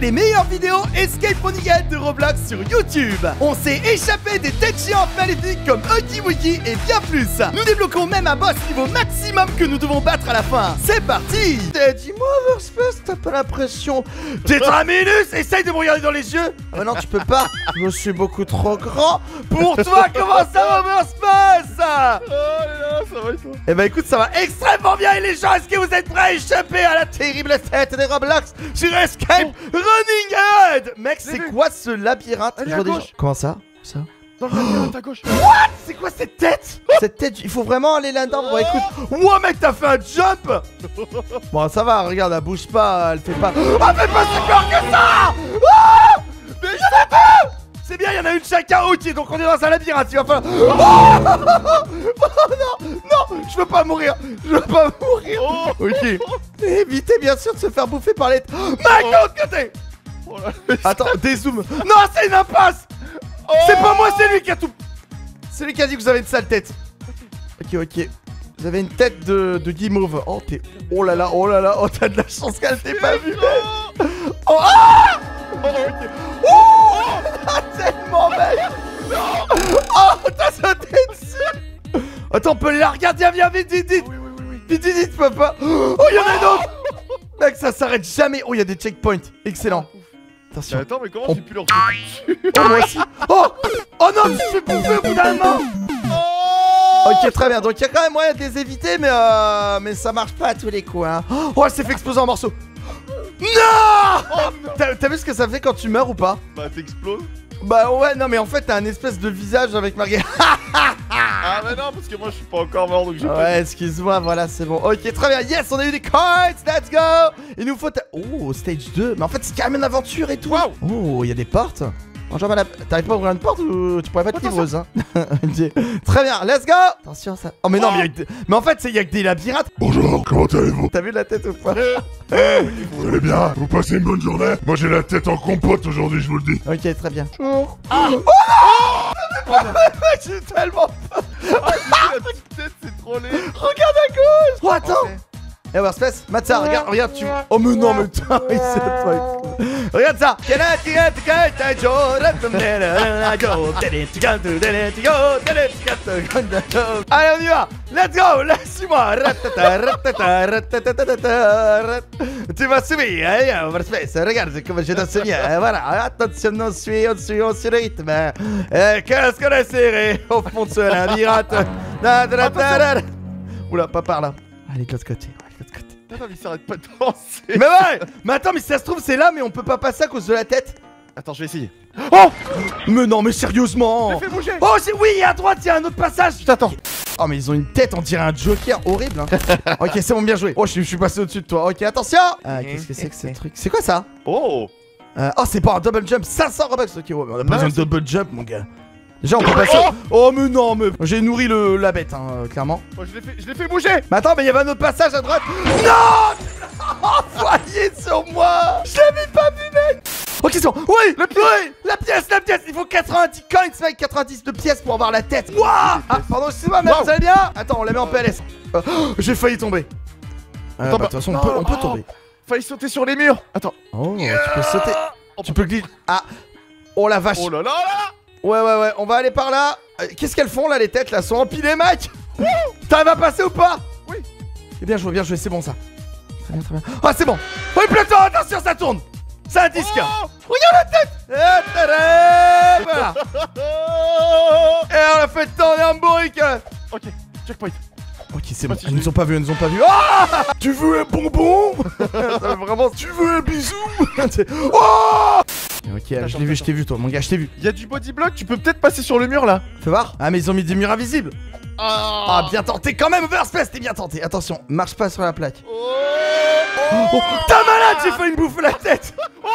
les meilleures vidéos Escape Money Guide de Roblox sur YouTube. On s'est échappé des têtes géantes maléfiques comme Huggy Wuggy et bien plus. Nous débloquons même un boss niveau maximum que nous devons battre à la fin. C'est parti. Eh, Dis-moi, Overspace, t'as pas l'impression Tétraminus, essaye de me regarder dans les yeux. Ah non, tu peux pas. Je suis beaucoup trop grand Pour toi, comment ça Overspace Oh là là, ça va Eh ben écoute, ça va extrêmement bien. Et les gens, est-ce que vous êtes prêts à échapper à la terrible tête des Roblox sur Escape Running Ahead Mec, c'est quoi ce labyrinthe Elle est à gauche. Comment ça Ça Dans le labyrinthe à gauche. C'est quoi cette tête Cette tête, il faut vraiment aller là-dedans. Bon, écoute, Wow mec, t'as fait un jump bon, ça va, regarde, elle bouge pas, elle fait pas... Ah mais pas si peur que ça Ah Mais je sais pas C'est bien, il y en a une chacun, ok, donc on est dans un labyrinthe, il va falloir... Oh, Oh, non, non, je veux pas mourir, je veux pas mourir. Oh. Ok, Évitez bien sûr de se faire bouffer par les... mec, de l'autre côté Oh Attends, dézoom Non, c'est une impasse. C'est pas moi, c'est lui qui a tout... C'est lui qui a dit que vous avez une sale tête. Ok, ok. Vous avez une tête de, de guimauve. Oh, t'es... Oh là là, oh là là, oh, t'as de la chance qu'elle t'ait pas vu, mec Oh, ah Oh ok. Oh Ah, tellement, mec Oh, t'as sauté dessus. Attends, on peut la regarder, viens, viens, vite, vite, vite. Oui oui oui oui. Vite, vite, vite, papa. Oh, y'en a une autre. Mec, ça s'arrête jamais. Oh, il y a des checkpoints. Excellent. Attention. Attends mais comment On- j'ai pu leur Oh, moi aussi. Oh Oh non, tu te fais bouffer au bout d'un moment Oh Ok, très bien, donc il y a quand même moyen de les éviter, mais euh... Mais ça marche pas à tous les coups, hein Oh, elle s'est fait exploser en morceaux Non Oh non T'as vu ce que ça fait quand tu meurs ou pas Bah t'exploses Bah ouais, non mais en fait t'as un espèce de visage avec Marguerite Ah mais non parce que moi je suis pas encore mort donc j'ai pas Ouais, excuse-moi, voilà, c'est bon. Ok, très bien. Yes, on a eu des cards. Let's go. Il nous faut. ta- Oh, stage 2. Mais en fait, c'est quand même une aventure et tout. Oh, il y a des portes. Bonjour, madame. T'arrives pas à ouvrir une porte ou tu pourrais pas être livreuse, hein. Très bien, let's go. Attention, ça. Oh, mais non, mais, il y a que des- mais en fait, c'est- il y a que des labyrinthes. Bonjour, comment allez-vous T'as vu la tête ou pas Vous allez bien Vous passez une bonne journée Moi j'ai la tête en compote aujourd'hui, je vous le dis. Ok, très bien. Mec, j'ai tellement... Ah la petite tête c'est trop laid Regarde à gauche Oh, attends. Eh, Overspace, Matza, regarde, regarde, tu. Oh, mais non, mais putain, il s'est toi. Regarde ça Allez on y va Let's go Laisse-moi Ratata, ratata, ratata, rat. Tu vas subir hein, Overspace Regarde comment je danse bien Voilà Attention on suit On suit On suit le rythme Eh, Qu'est-ce qu'on est serré Au fond de ce labyrinthe Da, da, da, da, da. Attends mais il s'arrête pas de danser mais ouais Mais attends, mais si ça se trouve, c'est là, mais on peut pas passer à cause de la tête Attends je vais essayer Oh Mais non, mais sérieusement Fais bouger Oh, c'est- oui, à droite, il y a un autre passage Je t'attends Oh, mais ils ont une tête, on dirait un Joker horrible. Hein. ok, c'est bon, bien joué. Oh, je, je suis passé au-dessus de toi. Ok, attention. Ah, qu'est-ce que c'est que ce truc? C'est quoi ça? Oh Euh, Oh, c'est pas un double jump. 500 Robux. Ok, ouais, mais on a pas besoin de double jump, mon gars. Déjà, on peut passer. Oh, mais non, mais j'ai nourri le, la bête, hein, euh, clairement. Moi je l'ai fait, bouger Mais attends, mais il y avait un autre passage à droite Non Envoyé sur moi Je l'avais pas vu, mec Ok, c'est bon Oui Le Oui La pièce, la pièce Il faut 90 coins, mec 90 de pièces pour avoir la tête Wouah Ah, pardon, excusez-moi, mec, Wow. vous allez bien Attends, on la met en PLS. Euh, oh, J'ai failli tomber. Euh, Attends, bah, de toute façon, on peut, on peut oh. tomber. Failli sauter sur les murs Attends Oh, tu peux sauter. Tu peux glisser. Ah Oh la vache Oh là là là Ouais, ouais, ouais, on va aller par là. Euh, Qu'est-ce qu'elles font là, les têtes là? Sont empilées, mec? T'arrives à passer ou pas? Oui. Eh bien joué, bien joué, c'est bon ça. Très bien, très bien. Ah, c'est bon. Oui, plateau, attention, ça tourne. C'est un disque. Oh Regarde la tête. Et tadam Voilà. Et on a fait tourner en bourrique Ok, checkpoint Ok, c'est bon, si elles nous ont pas vu, elles nous ont pas vu. Ah Tu veux un bonbon Vraiment, Tu veux un bisou Oh Ok, je l'ai vu, je t'ai vu, toi, mon gars, je t'ai vu. Il y a du body block, tu peux peut-être passer sur le mur là. Fais voir. Ah, mais ils ont mis des murs invisibles. Ah, Ah bien tenté quand même, Overspace, t'es bien tenté. Attention, Marche pas sur la plaque. Oh. Oh, t'es malade, j'ai fait une bouffe la tête. Oh,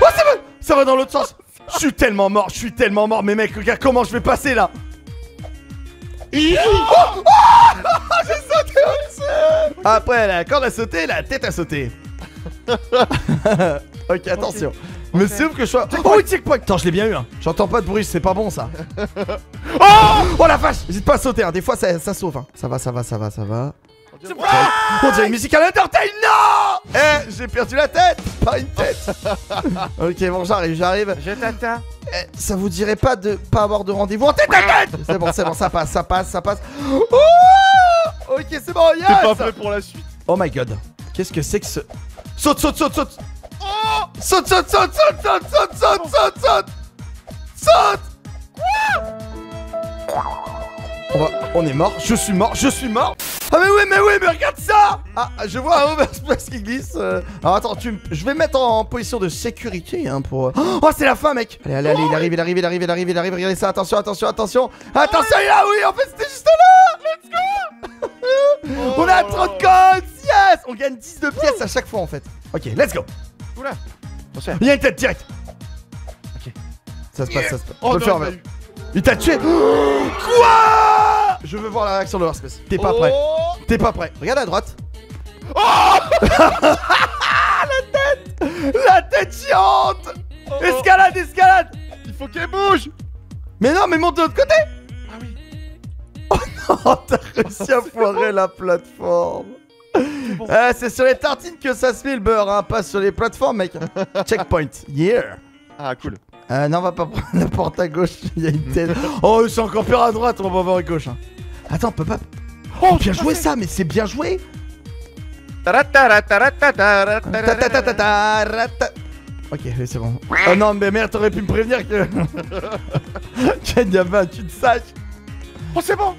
oh c'est bon. Ça va dans l'autre sens. Je suis tellement mort, je suis tellement mort, mais mec, regarde comment je vais passer là. Oh, oh J'ai sauté au-dessus Après la corde a sauté, la tête a sauté. ok, attention. Mais c'est ouf que je sois. Oh oui, checkpoint Attends, je l'ai bien eu, hein. J'entends pas de bruit, c'est pas bon ça. oh Oh la vache N'hésite pas à sauter, hein. des fois ça, ça sauve. Hein. Ça va, ça va, ça va, ça va. On dirait une musique à l'Undertale, non Eh, j'ai perdu la tête Pas une tête Ok, bon, j'arrive, j'arrive. Je t'attends. Eh, ça vous dirait pas de pas avoir de rendez-vous en tête à tête C'est bon, c'est bon, ça passe, ça passe, ça passe. Oh ok, c'est bon, yes T'es pas prêt pour la suite. Oh my god. Qu'est-ce que c'est que ce... Saute, saute, saute, saute Oh Saute, saute, saute, saute, saute, saute, saute, saute, saute Saute on, va... on est mort, je suis mort, je suis mort Ah mais oui, mais oui, mais regarde ça Ah, je vois un overspace qui glisse euh. Alors attends, tu... m- je vais me mettre en position de sécurité hein, pour... Oh, c'est la fin, mec Allez, allez, allez, il arrive, il arrive, il arrive, il arrive, il arrive, regardez ça, attention, attention, attention Attention, il est là, oui, en fait, c'était juste là Let's go On a 30 codes Yes On gagne 10 de pièces à chaque fois en fait. Ok, let's go Oula. Attention. Il y a une tête direct Ok. Ça se passe, ça se passe. Oh non, faire. Il t'a tué Quoi? Je veux voir la réaction de l'Earthspace. T'es pas prêt. Oh T'es pas prêt. Regarde à droite. la tête La tête géante Oh. Escalade, escalade Il faut qu'elle bouge. Mais non, mais monte de l'autre côté Ah oui. Oh, t'as réussi à foirer la plateforme. bon. Euh, c'est sur les tartines que ça se fait le beurre, hein, pas sur les plateformes, mec. Checkpoint. Yeah. Ah cool. Euh, non, on va pas prendre la porte à gauche. Il y a une tête. Oh, c'est encore pire à droite. On va voir à gauche. hein. Attends, on peut pas. Oh, bien joué ça, mais c'est bien joué. Ok, c'est bon. Oh non, mais merde, t'aurais pu me prévenir que. y avait un cul de sac. Oh c'est bon.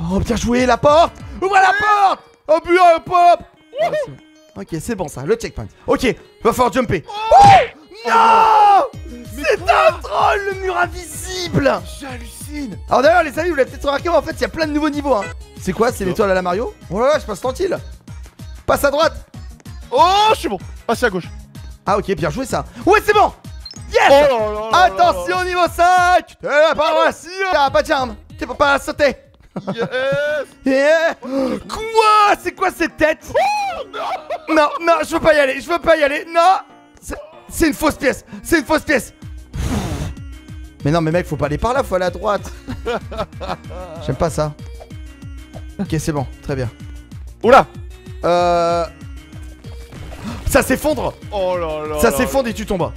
Oh, bien joué, la porte Ouvre la porte Oh, putain, pop. Ok, c'est bon ça, le checkpoint. Ok, va falloir jumper. Oh Non C'est un troll, le mur invisible J'hallucine. Alors d'ailleurs, les amis, vous l'avez peut-être remarqué, mais en fait, il y a plein de nouveaux niveaux. Hein. C'est quoi? C'est l'étoile à la Mario? Oh là là, je passe tranquille. Passe à droite. Oh je suis bon. Passez à gauche. Ah, ok, bien joué ça. Ouais, c'est bon Yes Oh là là là là Attention, niveau 5 T'es pas voici T'as pas de charme Tu peux pas sauter là. Yes. Yeah. Quoi? C'est quoi cette tête? Non, non, je veux pas y aller, je veux pas y aller, non C'est une fausse pièce, c'est une fausse pièce Mais non, mais mec, faut pas aller par là, faut aller à droite J'aime pas ça. Ok, c'est bon, très bien. Oula. Euh... Ça s'effondre Oh là là. Ça là. s'effondre et tu tombes.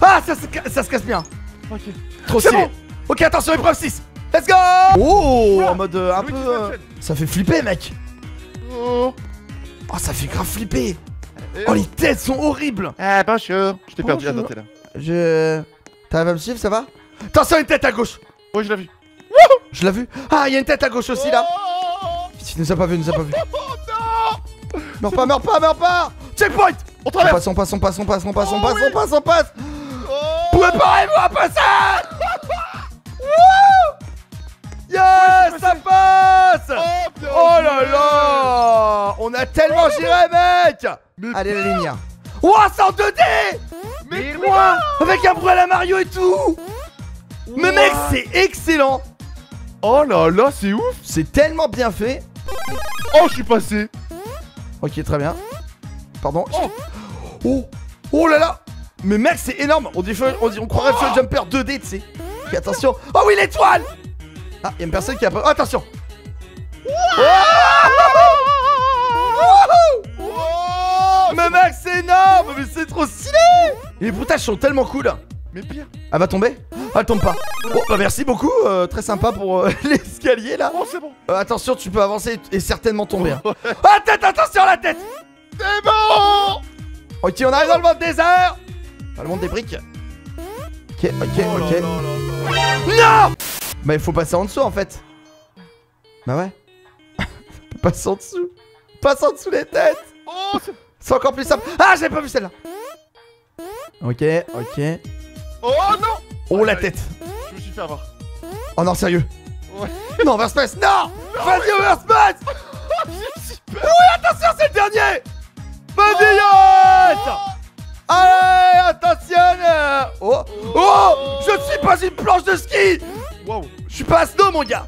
Ah, ça, se ca- ça se casse bien Ok. Trop C'est stylé. bon. Ok, attention, épreuve 6 Let's go Oh, Oula. en mode euh, un Louis peu... euh. Ça fait flipper, mec Oh. Oh, ça fait grave flipper Et Oh, les têtes sont horribles Ah bonjour. Je t'ai perdu. Bonjour. t'es là. Je... T'arrives à me suivre, ça va Attention, une tête à gauche Oh je l'ai vu. Je l'ai vu Ah, il y a une tête à gauche aussi, là Oh Il nous a pas vu, il nous a pas vu. non. Meurs pas, meurs pas, meurs pas Checkpoint On On traverse. passe, on passe, on passe, on passe, on passe, on Oh passe, oui. on passe, on passe Oh. Préparez-vous à passer Yes, ça passe Oh, Oh là là On a tellement géré, mec Allez, la lumière. Ouah, c'est en 2D Mais quoi Avec un bruit à la Mario et tout Mais mec, c'est excellent Oh là là, c'est ouf C'est tellement bien fait Oh, je suis passé Ok, très bien. Pardon. Oh Oh, oh là là Mais mec, c'est énorme On, dit, on, dit, on croirait Full Jumper 2D, tu sais. Attention. Oh oui, l'étoile Ah, y'a une personne qui a pas... Oh, attention Wouhou Oh Mais mec, c'est énorme Mais c'est trop stylé Les bruitages sont tellement cool Mais pire Elle va tomber Ah, Elle tombe pas. Bon, bah merci beaucoup, euh, très sympa pour euh, l'escalier là. Oh, c'est bon Euh, attention, tu peux avancer et certainement tomber. hein. Ah, tête, attention la tête C'est bon Ok, on arrive dans le monde désert Dans le monde des briques. Ok, ok, Oh ok. Non Bah, il faut passer en dessous en fait. Bah ouais. Passe en dessous. Passe en dessous les têtes Oh, c'est- encore plus simple. Ah, j'avais pas vu celle-là. Ok, ok. oh non Oh, la tête. Je me suis fait avoir. Oh non, sérieux. Ouais. Non, Overspace, non Vas-y, Overspace Oui, attention, c'est le dernier. Vas-y, yes Allez, attention. Euh. Oh. Oh Je ne suis pas une planche de ski. Waouh Je suis pas un snow, mon gars.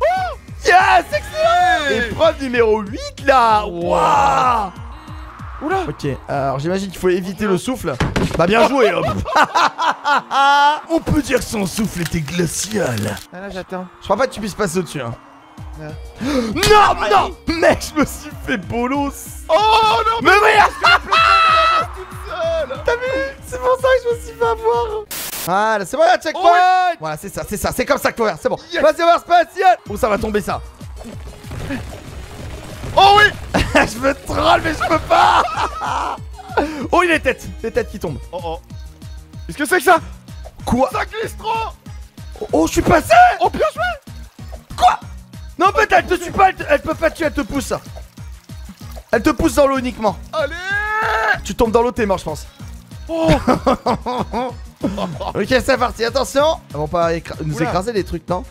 Yes, excellent. Épreuve numéro 8, là. Waouh Oula Ok, alors j'imagine qu'il faut éviter le souffle. Bah bien joué hop. On peut dire que son souffle était glacial. Ah là, j'attends. Je crois pas que tu puisses passer au-dessus. Hein. Non, non Mec, je me suis fait bolos Oh non Mais regarde seul T'as vu? C'est pour ça que je me suis fait avoir Voilà, c'est bon, la checkpoint Oh Voilà, c'est ça, c'est ça, c'est comme ça qu'il faut faire, c'est bon. Yes. Vas-y, over spatial Où ça va tomber ça Oh oui Je veux troll, mais je peux pas Oh, il y a les têtes Les têtes qui tombent. Oh oh Qu'est-ce que c'est que ça? Quoi? Ça glisse trop Oh, je suis passé Oh bien joué Quoi? Non, peut-être, elle te tue pas, elle, te- elle peut pas te tuer, elle te pousse. Elle te pousse dans l'eau uniquement. Allez Tu tombes dans l'eau, t'es mort, je pense. Oh Ok, c'est parti, attention Elles vont pas écra- nous Oula. écraser les trucs, non?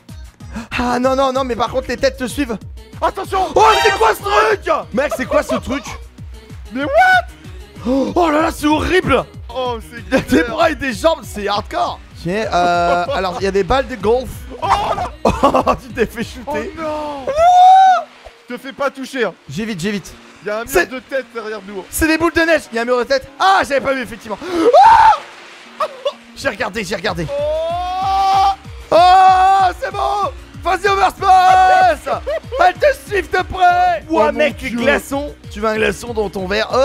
Ah non, non, non, mais par contre, les têtes te suivent. Attention Oh, c'est quoi ce truc Mec, c'est quoi ce truc Mais what Oh là là, c'est horrible Oh c'est des bras et des jambes, c'est hardcore Tiens, euh, alors, il y a des balles de golf. Oh là Oh, tu t'es fait Oh shooter. non Te fais pas toucher hein. J'ai vite, j'ai vite. Il y a un mur C'est- de tête derrière nous C'est des boules de neige, il y a un mur de tête. Ah, j'avais pas vu, effectivement. Ah j'ai regardé, j'ai regardé. Oh Oh, c'est bon Vas-y, Overspace Elle te suivent de près Oh, Ouah, mec, Dieu. glaçon Tu veux un glaçon dans ton verre Oh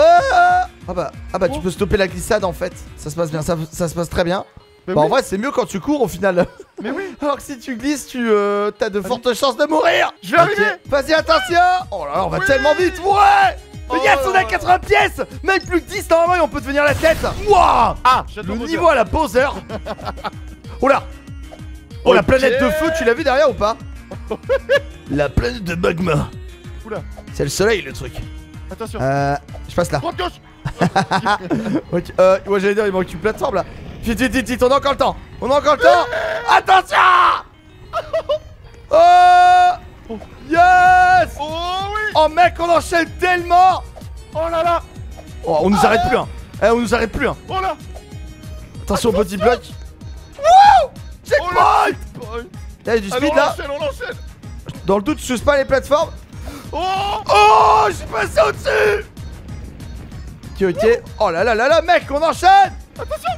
Ah bah, ah bah tu Oh. peux stopper la glissade en fait. Ça se passe bien, ça, ça se passe très bien. Mais bah en vrai, c'est mieux quand tu cours au final. Mais oui. Alors que si tu glisses, tu euh, t'as de fortes chances de mourir. Je vais arriver. Vas-y, attention. Oh là là, on va Oui. tellement vite Ouais. Oh Yes, on a là 80 pièces. Mec, plus que 10 normalement et on peut devenir la tête. Wouah Ah Le niveau à la Bowser. Oh là Oh la planète de feu, tu l'as vu derrière ou pas La planète de magma. Oula. C'est le soleil le truc. Attention. Euh... Je passe là. Droite gauche. Euh... Ouais j'allais dire il manque une plateforme là. Vite vite vite vite, on a encore le temps. On a encore le temps. Attention Oh Yes Oh oui. Oh mec, on enchaîne tellement. Oh là là. Oh, on nous arrête plus hein. Eh, on nous arrête plus hein. Oh là. Attention petit bloc Wouh Oh Checkpoint Y'a du speed là. on Dans le doute, je pas les plateformes. Oh Oh, je suis passé au-dessus. Ok, ok. Oh là là là là, mec, on enchaîne. Attention.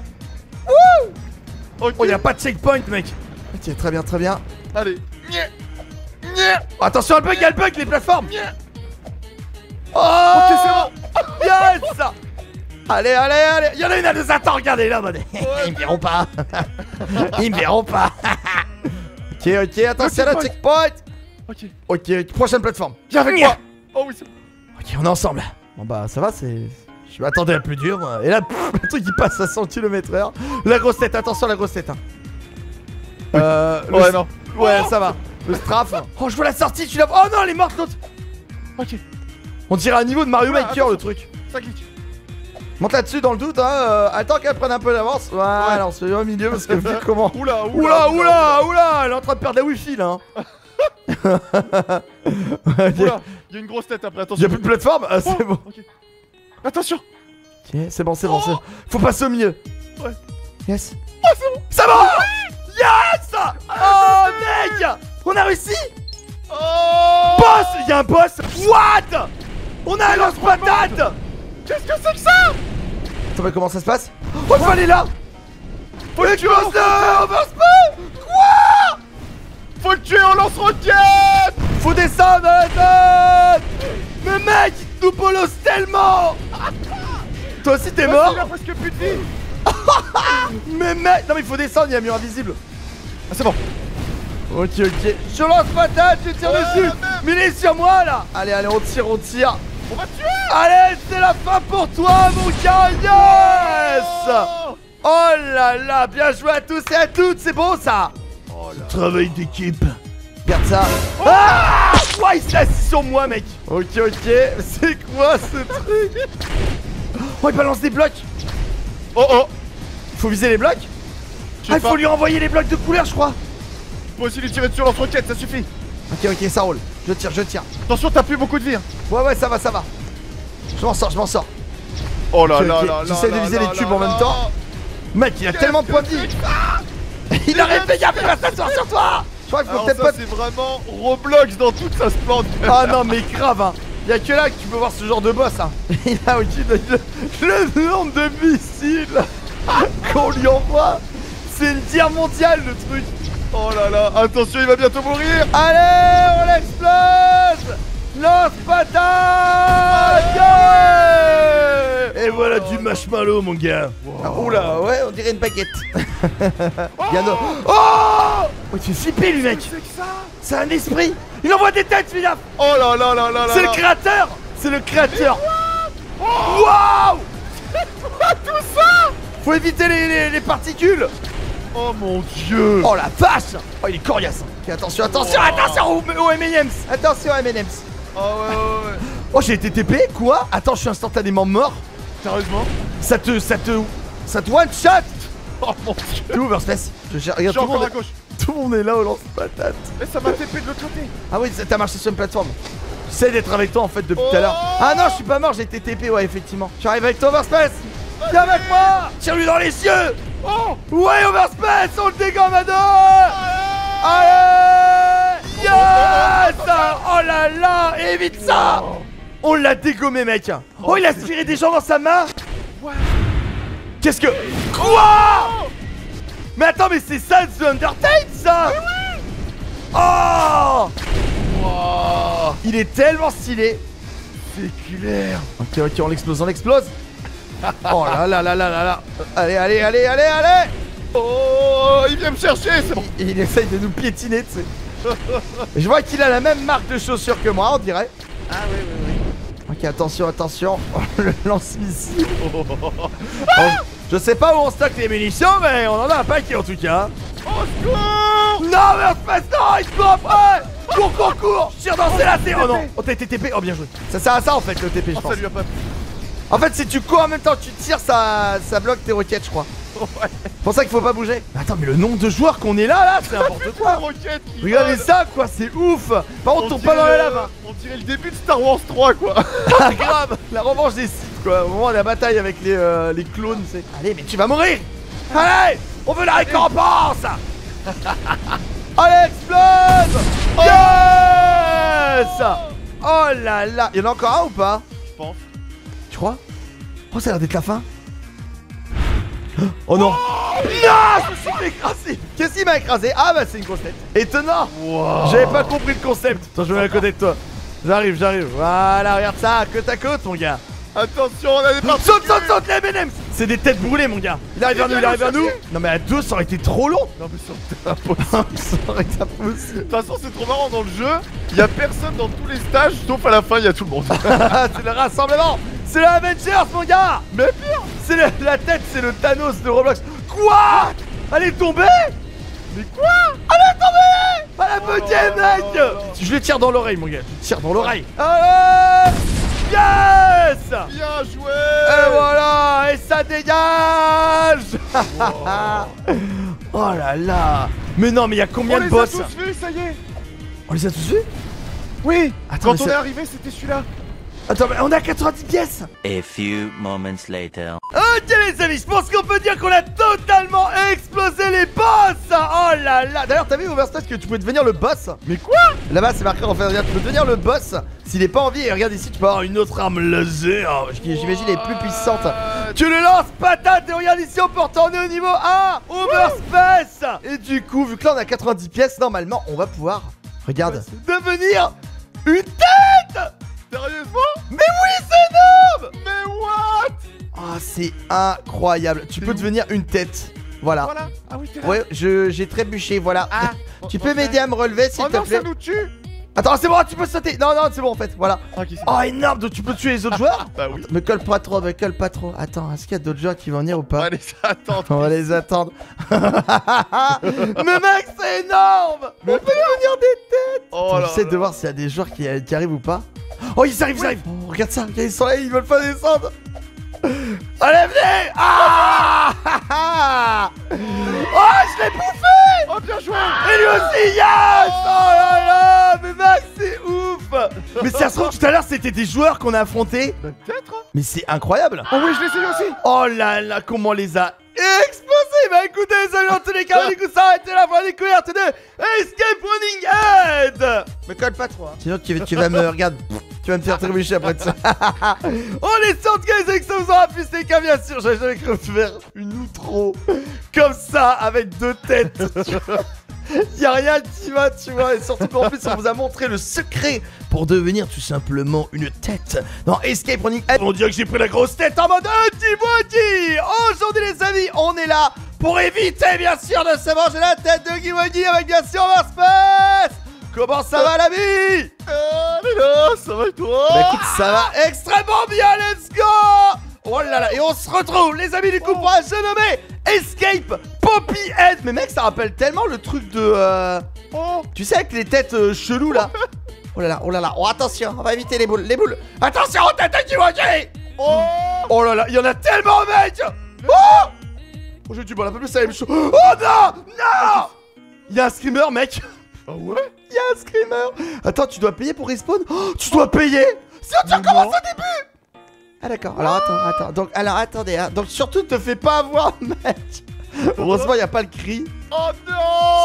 Wouh. Oh, y a pas de checkpoint, mec. Ok, très bien, très bien. Allez. Nyeh Oh, attention, elle bug, elle bug, les plateformes. Oh. Ok c'est bon. Yes Allez, allez, allez Y'en a une à nous attend, regardez là, mode. Ils me verront pas Ils me verront pas Ok, ok, attention à la checkpoint Ok Ok, prochaine plateforme Viens avec moi Oh oui c'est Ok, on est ensemble. Bon bah ça va, c'est... Je m'attendais à plus dur. moi. Et là, pff, le truc il passe à 100 km heure. La grosse tête, attention la grosse tête. hein. Euh... Ouais non Ouais, ça va. Le strafe. Oh, je vois la sortie, tu l'as... Oh non, elle est morte l'autre Ok On dirait un niveau de Mario Maker le truc. Ça glitch Monte là-dessus dans le doute, hein. euh, attends qu'elle prenne un peu d'avance. Voilà, Ouais. on se met au milieu parce que vu comment... Oula Oula, oula, oula, elle est en train de perdre la wifi là. hein. Il y a une grosse tête après Y attention a plus de plateforme Ah, c'est Oh, bon. Attention Ok, c'est bon, c'est bon, c'est bon. Faut passer au milieu. Ouais. Yes. Oh, c'est bon. C'est bon Yes Oh, mec On a réussi Oh Boss Il y a un boss What? On a un lance-patate Qu'est-ce que c'est que ça Attends, mais comment ça se passe Oh, il faut aller là Faut le tuer en Quoi Faut le tuer en lance-roquette Faut descendre Mais mec, il nous bolos tellement Toi aussi t'es mort Il a presque plus de vie. Mais mec Non mais il faut descendre, il y a un mur invisible. Ah c'est bon. Ok ok. Je lance patate, je tire dessus. Mais il est sur moi là. Allez allez on tire, on tire On va tuer Allez c'est la fin pour toi mon gars Yes Oh Oh là là Bien joué à tous et à toutes C'est bon ça Oh là Travail d'équipe. Regarde ça. Ah Ouais il s'est assis sur moi mec. Ok ok. C'est quoi ce truc Oh il balance des blocs. Oh oh. Faut viser les blocs. Ah il faut lui renvoyer les blocs de couleur je crois. Faut aussi lui tirer dessus en lance-roquette, ça suffit Ok ok ça roule. Je tire je tire. Attention t'as plus beaucoup de vie hein. Ouais ouais ça va ça va. Je m'en sors je m'en sors. Oh là Ok, là là j'essaie de viser là les cubes là en même temps. Mec il a tellement de points de vie. Il a fait gaffe il va s'asseoir sur toi. Je crois qu'il faut peut-être ça pas c'est vraiment Roblox dans toute sa splendeur. Ah non mais grave hein. Y'a que là que tu peux voir ce genre de boss hein. Il a aussi le, le nombre de missiles qu'on lui envoie. C'est une guerre mondiale le truc Oh là là, attention, il va bientôt mourir. Allez, on l'explose. Lance patate Yeah. Et voilà du marshmallow, mon gars. Ah, oula, ouais, on dirait une baguette. A no- Oh. Oh, tu fais flipper, lui, mec. C'est un esprit. Il envoie des têtes, Philippe Oh là là là là là C'est le créateur. C'est le créateur. Waouh Tout ça. Faut éviter les, les- les particules Oh mon dieu. Oh la vache. Oh il est coriace. Ok, attention, attention, attention au, M&M's. Attention M&M's. Oh ouais ouais ouais Oh j'ai été TP, quoi? Attends, je suis instantanément mort. Sérieusement? Ça te, ça te, ça te one shot. Oh mon dieu. T'es où Overspace Je regarde, tout le, encore monde à gauche. est, tout le monde est là au lance-patate Mais ça m'a TP de l'autre côté. Ah oui, t'as marché sur une plateforme. J'essaie d'être avec toi en fait depuis tout à l'heure. Oh. Ah non, je suis pas mort, j'ai été TP, ouais, effectivement. J'arrive avec toi, Overspace Viens avec moi. Tire-lui dans les yeux. Oh. Ouais, Overspace, on le dégomme à deux Allez. Yes. Oh là là Évite ça. On l'a dégommé, mec. Oh, il a aspiré des gens dans sa main. Qu'est-ce que... Quoi? Mais attends, mais c'est ça, The Undertale, ça. Oh. Wow. Il est tellement stylé. Clair Ok, ok, on l'explose, on l'explose Oh là là là là là là. Allez, allez, allez, allez, allez. Oh Il vient me chercher c'est bon. Il, il essaye de nous piétiner, tu sais. Je vois qu'il a la même marque de chaussures que moi, on dirait. Ah oui oui oui. Ok, attention, attention. le lance-missile. On- Je sais pas où on stocke les munitions, mais on en a un paquet en tout cas. Oh secours. Non, mais on se passe, non, il se court après Cours, cours, cours. Je tire dans ses lacets Oh non. Oh, t'as été TP Oh, bien joué. Ça sert à ça en fait, le TP, je Oh pense. ça lui a pas plu En fait, si tu cours en même temps que tu tires, ça, ça bloque tes roquettes, je crois. Ouais. C'est pour ça qu'il faut pas bouger. Mais attends, mais le nombre de joueurs qu'on est là, là, c'est n'importe quoi. Regardez ça, quoi, c'est ouf. Par contre, On tombe pas dans la lave hein. On dirait le début de Star Wars 3 quoi. Ah grave La revanche des sites quoi. Au moment de la bataille avec les, euh, les clones c'est Allez mais tu vas mourir. Allez On veut la récompense. Allez explose. Yes. Oh là là. Y'en a encore un ou pas? Je pense Tu crois? Oh ça a l'air d'être la fin? Oh non. Non Je me écraser. Qu'est-ce qui m'a écrasé? Ah bah c'est une grosse tête. Étonnant. Wow. J'avais pas compris le concept. Attends je vais à côté de toi. J'arrive j'arrive. Voilà regarde ça côte à côte mon gars. Attention on a des parties Saute, saute, saute, les M&M's. C'est des têtes brûlées, mon gars. Il arrive vers nous, il arrive vers nous Non mais à deux, ça aurait été trop long. Non mais c'est impossible. Ça aurait été impossible. De toute façon c'est trop marrant dans le jeu. Il y a personne dans tous les stages Sauf à la fin il y a tout le monde. C'est le rassemblement. C'est le Avengers, mon gars. Mais pire C'est la tête, c'est le Thanos de Roblox. Quoi? Elle est tombée Mais quoi? Elle est tombée Pas la petite, mec là. Je le tire dans l'oreille, mon gars. Je le tire dans l'oreille. Yes! Bien joué! Et voilà! Et ça dégage! Oh là là! Mais non, mais il y a combien On de les boss? a tous vus ça y est. On les a tous vus? Oui. Attends, Quand on c'est- est arrivé c'était celui-là. Attends, mais on a 90 pièces. A few moments later. Ok les amis, je pense qu'on peut dire qu'on a totalement explosé les boss. Oh là là. D'ailleurs, t'as vu Overspace que tu pouvais devenir le boss. Mais quoi? Là-bas, c'est marqué en fait, regarde, tu peux devenir le boss s'il est pas en vie. Et regarde ici, tu peux avoir une autre arme laser, qui j'imagine est plus puissante. What Tu le lances, patate, et regarde ici, on peut retourner au niveau 1 Overspace Et du coup, vu que là on a 90 pièces, normalement, on va pouvoir, regarde, devenir une tête Sérieusement Mais oui, c'est énorme Mais what Ah, c'est incroyable. Tu peux devenir une tête. Voilà. Voilà Ah oui là Ouais, je j'ai trébuché, voilà. Ah tu peux m'aider à me relever, s'il Oh te non plaît ça nous tue Attends, c'est bon, tu peux sauter. Non, non, c'est bon en fait, voilà. Oh, énorme, donc tu peux tuer les autres joueurs Bah oui Me colle pas trop, me colle pas trop. Attends, est-ce qu'il y a d'autres joueurs qui vont venir ou pas Allez attends On va les attendre. Mais mec, c'est énorme On peut devenir des têtes Oh J'essaie de voir s'il y a des joueurs qui, qui arrivent ou pas. Oh, ils arrivent, ils arrivent Oh, Regarde ça, regarde, ils sont là, ils veulent pas descendre Allez, venez. Ah. Oh, je l'ai bouffé. Oh bien joué. Et lui aussi, yes. Oh. Là là Mais mec, c'est ouf. Mais ça se trouve, tout à l'heure, c'était des joueurs qu'on a affrontés. Peut-être Mais c'est incroyable. Oh oui je l'ai essayé aussi. Oh là là, comment on les a explosés Bah écoutez, les amis, dans tous les cas, du coup, ça a été la fin découverte de Escape Running Head Me colle pas trop, hein. Sinon, tu, tu vas me... Regarde, tu vas me faire trébucher après de ça. on est que les que ça vous aura plu, c'est qu'à bien sûr, j'avais jamais cru faire une outro comme ça, avec deux têtes. y a rien qui va, tu vois. Et surtout qu'en plus, on vous a montré le secret pour devenir tout simplement une tête dans Escape Running. On dirait que j'ai pris la grosse tête en mode Giwagi. Aujourd'hui, les amis, on est là pour éviter, bien sûr, de se manger la tête de Giwagi avec bien sûr Overspace. Comment ça va, l'ami Euh, là, ça va et toi Bah écoute, ça va extrêmement bien, let's go Oh là là, et on se retrouve, les amis du coup, pour un jeu nommé Escape Poppy Head. Mais mec, ça rappelle tellement le truc de... euh, Oh. Tu sais, avec les têtes euh, cheloues, là. Oh là là, oh là là, oh attention, on va éviter les boules, les boules. Attention, tête de Kiwagi Oh. Oh là là, il y en a tellement, mec. Oh. Oh, j'ai du mal, un peu plus, ça la même chose. Oh non Non. Il y a un screamer, mec Ah ouais Il y a un screamer Attends, tu dois payer pour respawn Oh, tu dois payer Sinon tu recommences au début Ah d'accord, alors attends, attends, donc, alors attendez, hein. donc surtout te fais pas avoir, mec Heureusement, il y a pas le cri. Oh non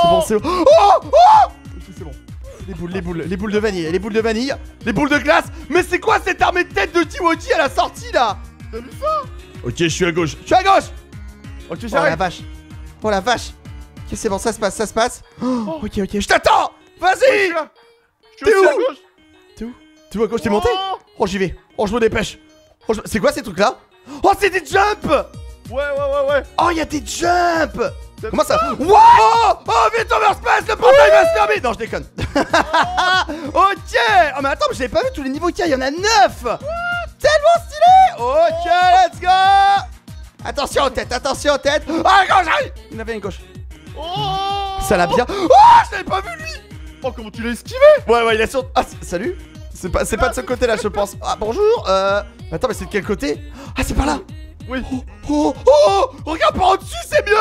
C'est bon, c'est bon. Oh Oh Ok, c'est bon. Les boules, les boules, les boules de vanille, les boules de vanille, les boules de glace. Mais c'est quoi cette armée de tête de Tiwoji à la sortie là? T'as vu ça? Ok, je suis à gauche. Je suis à gauche Ok, Oh la j'arrive vache. Oh la vache. Ok, c'est bon, ça se passe, ça se passe. Oh, ok, ok, je t'attends. Vas-y. Je T'es où gauche. T'es où T'es où à gauche T'es monté Oh. Oh, j'y vais. Oh, je me dépêche. Oh, je- C'est quoi ces trucs là Oh, c'est des jumps Ouais, ouais, ouais, ouais. Oh, il y a des jumps Comment ça Wow Oh, oh vite overspace, le portail va se fermer. Non, je déconne. ok. Oh, mais attends, mais j'avais pas vu tous les niveaux qu'il y a, il y en a 9 Tellement stylé. Ok, let's go. Attention aux têtes, attention aux têtes Ah, gauche, j'arrive Il y en avait une gauche. Oh Ça l'a bien... Oh, je l'avais pas vu, lui. Oh, comment tu l'as esquivé. Ouais, ouais, il a sur... Ah, salut. C'est pas, pas de ce côté-là, je pense. Ah, bonjour Euh... Attends, mais c'est de quel côté? Ah, c'est par là. Oui. Oh, oh, oh Regarde par au-dessus, c'est mieux.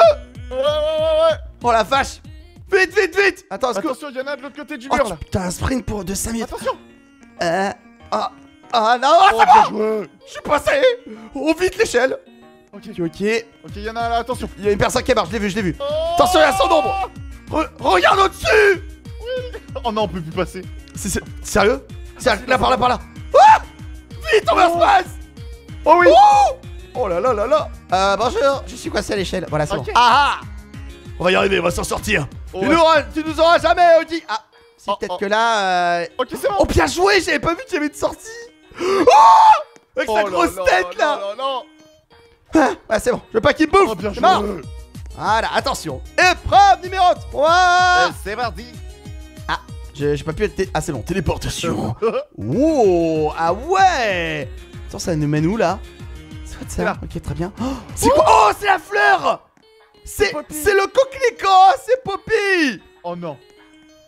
Ouais, ouais, ouais, ouais Oh, la vache. Vite, vite, vite. Attends, est-ce que... Attention, y'en a de l'autre côté du Oh, mur tu- là t'as un sprint pour de 5 minutes. Attention. Euh. Ah. Ah non, ah, Oh, c'est bien bon. Je suis passé. Oh, vite l'échelle Ok, Ok, ok. Il ok, y'en a là, attention y a une personne qui marche, je l'ai vu, je l'ai vu. Oh Attention, il y a son ombre Re- Regarde au-dessus. Oh non, on peut plus passer. C'est- Sérieux? Là, par là, par là. Ah Vite, on va se passe. Oh oui. Oh Oh là là là là. Euh, bonjour, je suis coincé à l'échelle. Voilà, c'est bon. Ah ah. On va y arriver, on va s'en sortir. Oh, tu, ouais. nous auras- tu nous auras jamais, Audi. Ah Si, Oh, peut-être oh. que là... Euh... Ok, c'est bon. Oh, bien joué J'avais pas vu qu'il y avait une sortie. Oh Avec Oh sa grosse tête, là là là Ah, Ouais, c'est bon, je veux pas qu'il me bouffe. Oh, bien joué. Voilà, attention. Épreuve numéro 3 Euh, C'est parti. J'ai j'ai pas pu être... Ah, c'est bon, téléportation. Oh Ah ouais. Attends, ça nous mène où, là? C'est quoi de C'est ça là. Ok, très bien. Oh, c'est quoi? Oh, c'est la fleur! C'est le coquelicot C'est Poppy! Oh non.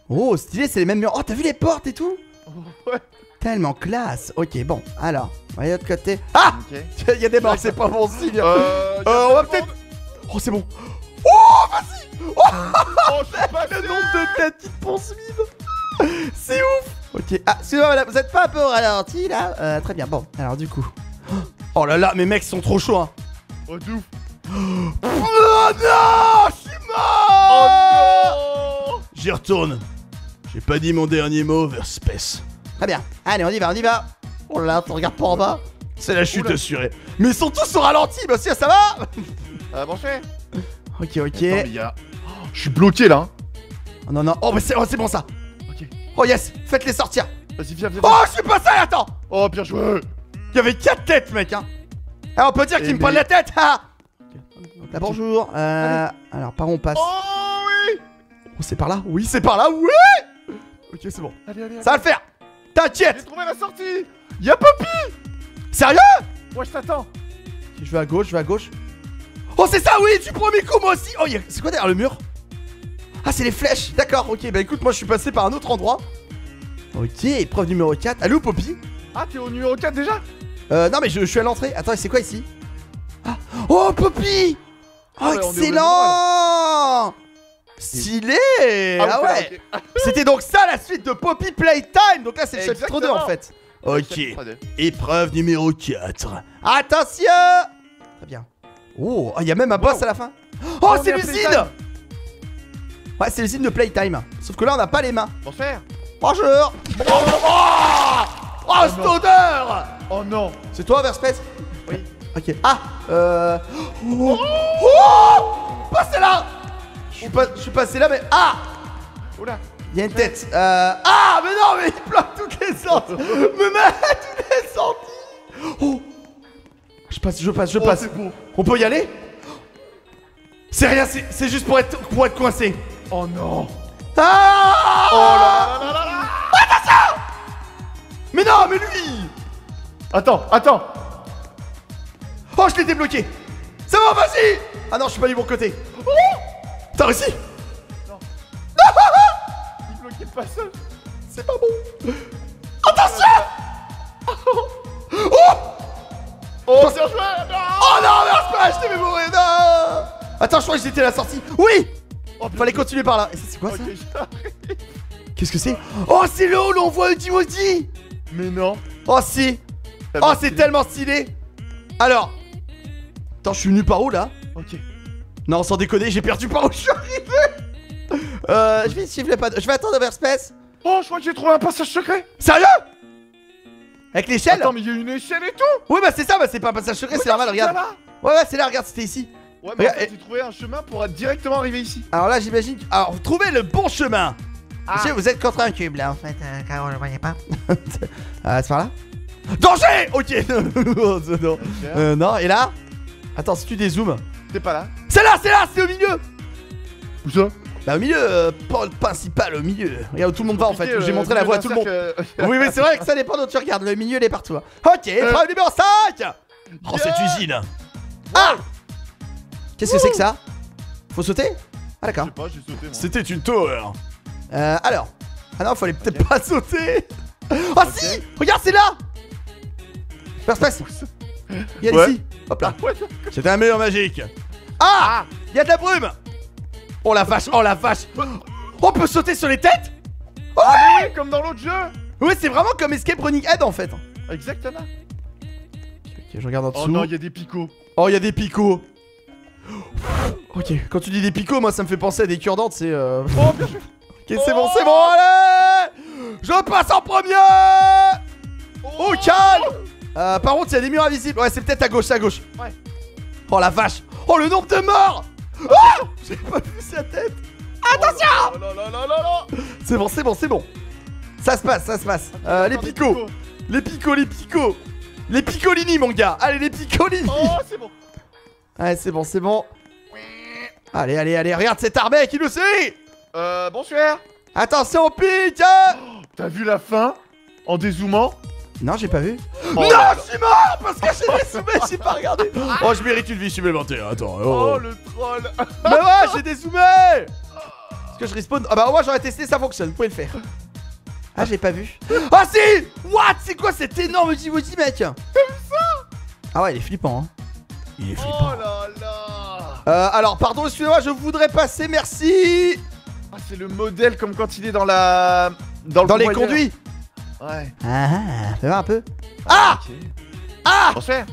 Oh, stylé, c'est les mêmes murs. Oh, t'as vu les portes et tout? Ouais Tellement classe. Ok, bon, alors, on va aller de l'autre côté. Ah Ok. Il y a des morts, c'est pas bon signe Euh, Euh, on va peut-être... Oh, c'est bon. Oh, vas-y. Oh, passé Le nombre de têtes qui te poursuivent. C'est ouf. Ok, ah, sinon, vous êtes pas un peu au ralenti, là? Euh, Très bien, bon, alors du coup... Oh là là, mes mecs sont trop chauds, hein. Oh, ouf. Oh non Je suis mort Oh non. J'y retourne. J'ai pas dit mon dernier mot vers Space. Très bien. Allez, on y va, on y va. Oh là là, tu regardes pas en bas. C'est la chute Oula. assurée. Mais ils sont tous au ralenti, monsieur, ça va Euh, branché Ok, ok. Attends, mais y a... Oh, Je suis bloqué là hein. Oh non, non. Oh, mais c'est oh, bon ça. Ok Oh yes, faites-les sortir. Vas-y, viens, viens, Oh, je suis passé, attends. Oh, bien joué Il y avait 4 têtes, mec, hein. Ah, on peut dire Eh qu'ils me prennent la tête, ah Là, bonjour. Euh, alors, par où on passe Oh oui Oh, c'est par là Oui, c'est par là, oui Ok, c'est bon. Allez, allez, allez Ça va le faire. J'ai T'inquiète. trouvé la sortie Y'a Poppy Sérieux? Moi, je t'attends Je vais à gauche, je vais à gauche. Oh, c'est ça, oui, du premier coup, moi aussi. Oh, a- c'est quoi derrière le mur? Ah, c'est les flèches. D'accord, ok. Bah écoute, moi je suis passé par un autre endroit. Ok, épreuve numéro 4. Allô, Poppy? Ah, t'es au numéro 4 déjà? Euh, non, mais je, je suis à l'entrée. Attends, c'est quoi ici? Ah, oh, Poppy Oh, Ah ouais, excellent Stylé Ah, ok, ouais. C'était donc ça la suite de Poppy Playtime Donc là, c'est le chapitre 2 en fait. Ok. Épreuve numéro 4. Attention Très bien. Oh, il y a même un boss Wow. à la fin. Oh, Oh, c'est Playtime. Ouais, c'est l'usine de Playtime. Sauf que là, on n'a pas les mains. Bonsoir Bonjour Oh, oh, oh cette non. odeur Oh non C'est toi, Verspace Oui. Ok. Ah Euh... Oh, oh Passez là suis, pas, je suis passé là, mais... Ah Oula. Il y a une tête. Euh... Ah, mais non, mais il bloque toutes les sorties. me met toutes les sorties. Oh. Je passe, je passe, je Oh, passe. c'est beau. On peut y aller? C'est rien, c'est c'est juste pour être, pour être coincé. Oh non. Ah Oh là là là là là. Mais non, mais lui Attends, attends. Oh, je l'ai débloqué Ça va, vas-y Ah non, je suis pas du bon côté. T'as réussi Il bloquait pas seul. C'est pas bon. Attention Oh Oh, bien joué. Non. Oh non, merde, t'ai fait mourir, non Attends, je crois que j'étais à la sortie. Oui Oh, Fallait continuer par là. Et ça, c'est quoi ça. Qu'est-ce que c'est Oh, c'est là où l'on voit Woody Mais non. Oh, si Oh, c'est tellement stylé Alors Attends, je suis venu par où là. Non, sans déconner, j'ai perdu par où je suis arrivé Euh, je vais suivre les pas. Je vais attendre Overspace. Oh, je crois que j'ai trouvé un passage secret. Sérieux? Avec l'échelle? Attends, mais il y a une échelle et tout. Oui, bah c'est ça, bah c'est pas un passage secret, c'est normal, regarde. Là. Ouais, ouais, c'est là, regarde, c'était ici. Ouais, mais en fait, j'ai trouvé un chemin pour être directement arrivé ici. Alors là, j'imagine. Alors, trouvez le bon chemin. Ah. Vous êtes contre un cube là, en fait, euh, car on le voyait pas. ah, c'est par là Danger Ok non, non. Euh, non, et là? Attends, si tu dézoomes. T'es pas là C'est là, c'est là, c'est au milieu Où ça Bah, au milieu, euh, pas le principal, au milieu. Regarde où tout le monde va en fait, j'ai euh, montré la voie à tout le monde. euh, Oui, mais c'est vrai que ça dépend d'où tu regardes, le milieu, il est partout. hein. Ok, épreuve numéro 5 Oh, cette usine Ah Qu'est-ce que c'est que ça Faut sauter Ah, Je d'accord. sais pas, j'ai sauté moi. C'était une tour. Euh, alors. Ah non, fallait peut-être pas sauter. Ah si Regarde, c'est là Passe, passe. Il y a Ouais. ici. Hop là. Ah, C'était un mur magique. Ah Il y a de la brume Oh la vache, oh la vache On peut sauter sur les têtes Ah, mais oui, comme dans l'autre jeu Ouais, c'est vraiment comme Escape Running Head en fait. Exactement. Ok, je regarde en dessous. Oh non, il y a des picots. Oh, il y a des picots. Ok, quand tu dis des picots, moi ça me fait penser à des cure dents, c'est euh... Oh, bien joué. Ok, c'est bon, c'est bon, allez Je passe en premier Oh, calme euh, Par contre, il y a des murs invisibles. Ouais, c'est peut-être à gauche, c'est à gauche. Ouais. Oh la vache Oh, le nombre de morts Ah J'ai pas vu sa tête Attention Oh là là là là là C'est bon, c'est bon, c'est bon. Ça se passe, ça se passe. Euh, les picots Les picots, les picots Les picolini, mon gars Allez, les picolini Oh, c'est bon. Allez, c'est bon, c'est bon. Allez, allez, allez, regarde cette armée qui nous suit Euh, bonsoir. Attention, on pique T'as vu la fin? En dézoomant? Non, j'ai pas vu. Oh non, je suis mort parce que j'ai dézoomé, j'ai pas regardé. Oh, je mérite une vie supplémentaire. Attends. Oh, Oh, le troll Mais ouais, j'ai dézoomé. Est-ce que je respawn Ah bah moi j'aurais testé, ça fonctionne. Vous pouvez le faire. Ah, j'ai pas vu. Ah si What C'est quoi cet énorme Djibouti, mec? T'as vu ça Ah ouais, il est flippant. Hein. Il est Oh flippant. là là Euh, alors, pardon, excusez-moi, je voudrais passer. Merci. Ah, c'est le modèle comme quand il est dans la... Dans, le Dans les conduits. Ouais. Ah, fais voir un peu. Ah. Ah Bonsoir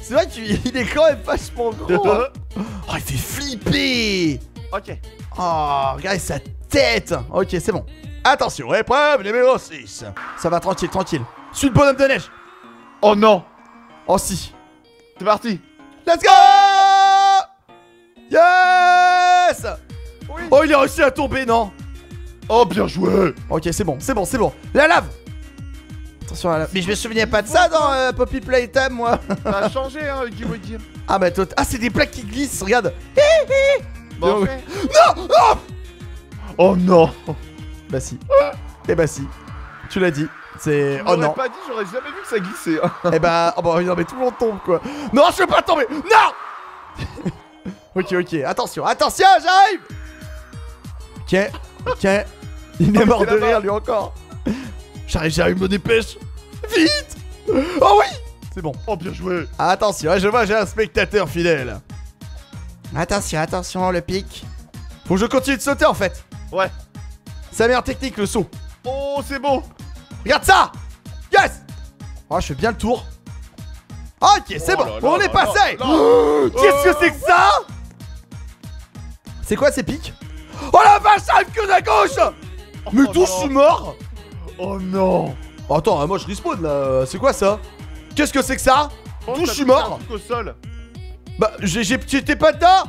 C'est vrai qu'il est quand même vachement gros. hein. Oh, il fait flipper Ok. Oh, regardez sa tête Ok, c'est bon. Attention, épreuve numéro 6. Ça va, tranquille, tranquille. Suis le bonhomme de neige. Oh non Oh si. C'est parti Let's go Yes Oh, il a réussi à tomber, non? Oh, bien joué Ok, c'est bon, c'est bon, c'est bon. La lave Attention à la lave. Mais je me souvenais pas de ça dans euh, Poppy Playtime, moi. Ça a changé, hein, Woody. ah bah toi... Ah, c'est des plaques qui glissent, regarde. Bon, Bien fait. Non Oh Oh non Bah si. Eh bah si. Tu l'as dit. C'est... Oh non. pas dit, j'aurais jamais vu que ça glissait. hein. Eh bah... Oh bah non mais tout le monde tombe quoi. Non, je veux pas tomber Non Ok, ok. Attention, attention, j'arrive Ok, ok. Il est mort de là-bas. rire lui encore. J'arrive, j'arrive, me dépêche. Vite Oh oui C'est bon. Oh, bien joué Attention, hein, je vois, j'ai un spectateur fidèle. Attention, attention, le pic. Faut que je continue de sauter en fait. Ouais. C'est la meilleure technique, le saut. Oh, c'est beau Regarde ça Yes Oh, je fais bien le tour. Ok, c'est Oh bon, on là est passé. Oh, Qu'est-ce que c'est que ça? C'est quoi ces pics? Oh la vache, ça arrive que de la gauche Mais Oh d'où non. je suis mort? Oh non Oh, Attends, hein, moi je respawn là, c'est quoi ça? Qu'est-ce que c'est que ça? Oh, D'où je t'as suis un mort? truc au sol Bah, j'étais pas dedans?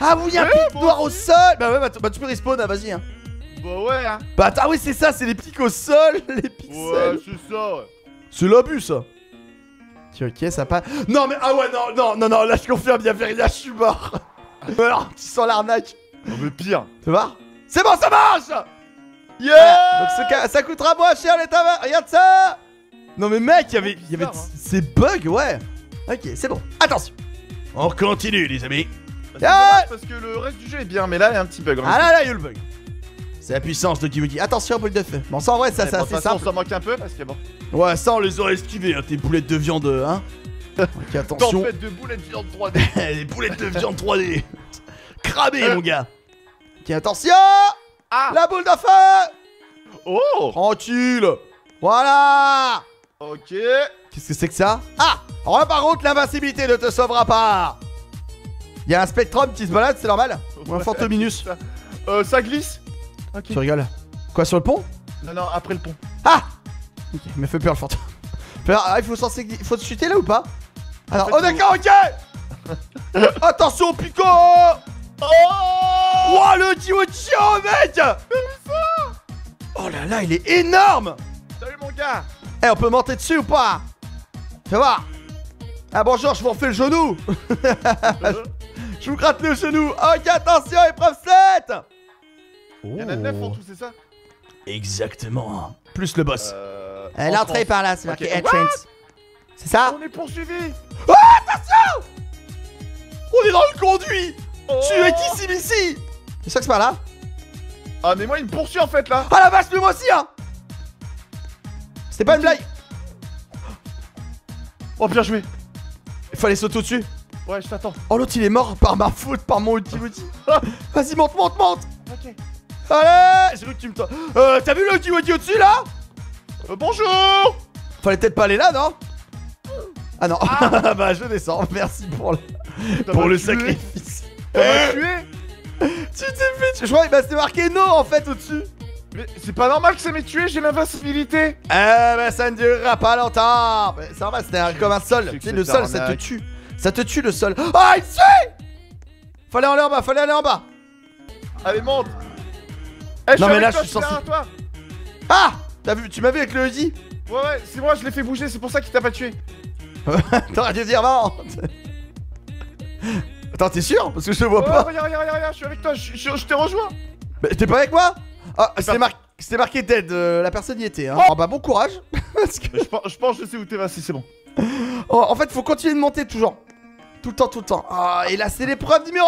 Ah oui, un Ouais, pic noir au sol Bah ouais, bah, bah, tu peux respawn, ah, vas-y. hein. bah ouais, hein. Bah attends, oui, c'est ça, c'est les pics au sol, les Ouais, pixels. c'est ça, ouais. C'est l'abus, ça. Ok, ça passe. Non, mais ah ouais, non, non, non, non, là je confirme, y'a rien, je suis mort. Alors, tu sens l'arnaque. Non, mais pire. Tu vois C'est bon, ça marche Yeah Voilà. Donc ça coûtera moins cher les tabacs. Regarde ça Non mais mec, il y avait, il y avait hein. ces bugs, ouais. Ok, c'est bon. Attention. On continue, les amis. C'est Ah dommage parce que le reste du jeu est bien, mais là, il y a un petit bug. hein. Ah là là, il y a eu le bug. C'est la puissance de Djibouti. Attention, boule de feu. Bon, ça en vrai, ça, Ouais, c'est bon, assez de toute façon, simple. ça manque un peu parce que bon. Ouais, ça on les aurait esquivés, hein, tes boulettes de viande, hein. Ok, attention. Tempête de boulettes de viande 3D. Les boulettes de viande 3D. Cramé, mon gars. Ok, attention Ah. La boule de feu. Oh. Tranquille. Voilà. Ok. Qu'est-ce que c'est que ça? Ah Alors là, par contre, l'invincibilité ne te sauvera pas. Il y a un spectrum qui se balade, c'est normal. Ou un Ouais, fantominus. ça. Euh, ça glisse. Ok. Tu rigoles. Quoi, sur le pont? Non, non, après le pont. Ah. Ok, il m'a fait peur le fantôme. Peur- Ah, il faut censé... il faut chuter là ou pas? Alors, En oh d'accord, ok. Attention, Pico Oh Wow, le Jiwochio, mec Oh là là, il est énorme Salut mon gars Eh, on peut monter dessus ou pas Fais voir Ah bonjour, je vous refais le genou Je vous gratte le genou Ok, attention, épreuve 7 Il y en a 9 en tout, c'est ça Exactement. Plus le boss. Euh. En L'entrée par là, c'est Ok. marqué entrance. C'est ça On est poursuivi On est dans le conduit Oh. Je suis avec ici, ici C'est ça que c'est par là. Ah, mais moi, il me poursuit en fait là. Ah la vache, mais moi aussi, hein. C'était pas une blague. Oh, bien joué. Il fallait sauter au-dessus. Ouais, je t'attends. Oh, l'autre, il est mort par ma faute, par mon ulti ulti. Vas-y, monte, monte, monte. Ok. Allez. J'ai cru que tu me... Euh, t'as vu le ulti ulti au-dessus, là? Euh, bonjour. Fallait peut-être pas aller là, non? Ah non, bah je descends, merci pour le, pour le sacrifice. T'as pas tué Tu t'es fait... Je crois que bah, c'était marqué non en fait au-dessus. Mais c'est pas normal que ça m'ait tué, j'ai l'invincibilité Eh bah ça ne durera pas longtemps Mais C'est normal, c'était un- comme un sol. Tu sais, le sol, ça te tue. Ça te tue le sol. Ah, il tue Fallait aller en bas, fallait aller en bas. Allez, monte Eh, je Non, suis mais là, toi, je suis derrière toi Ah T'as vu, tu m'as vu avec le Uzi Ouais, ouais, c'est moi, je l'ai fait bouger, c'est pour ça qu'il t'a pas tué. T'aurais dû dire non Attends, t'es sûr Parce que je te vois Oh, pas. regarde, regarde, regarde, je suis avec toi, je, je, je t'ai rejoint. Mais t'es pas avec moi Ah, c'était pas- mar- c'était marqué dead, euh, la personne y était. Hein. Oh bah bon courage. Parce que- Mais je, pense- je pense je sais où t'es passé, c'est bon. Oh, en fait, faut continuer de monter toujours. Tout le temps, tout le temps. Ah, et là, c'est l'épreuve numéro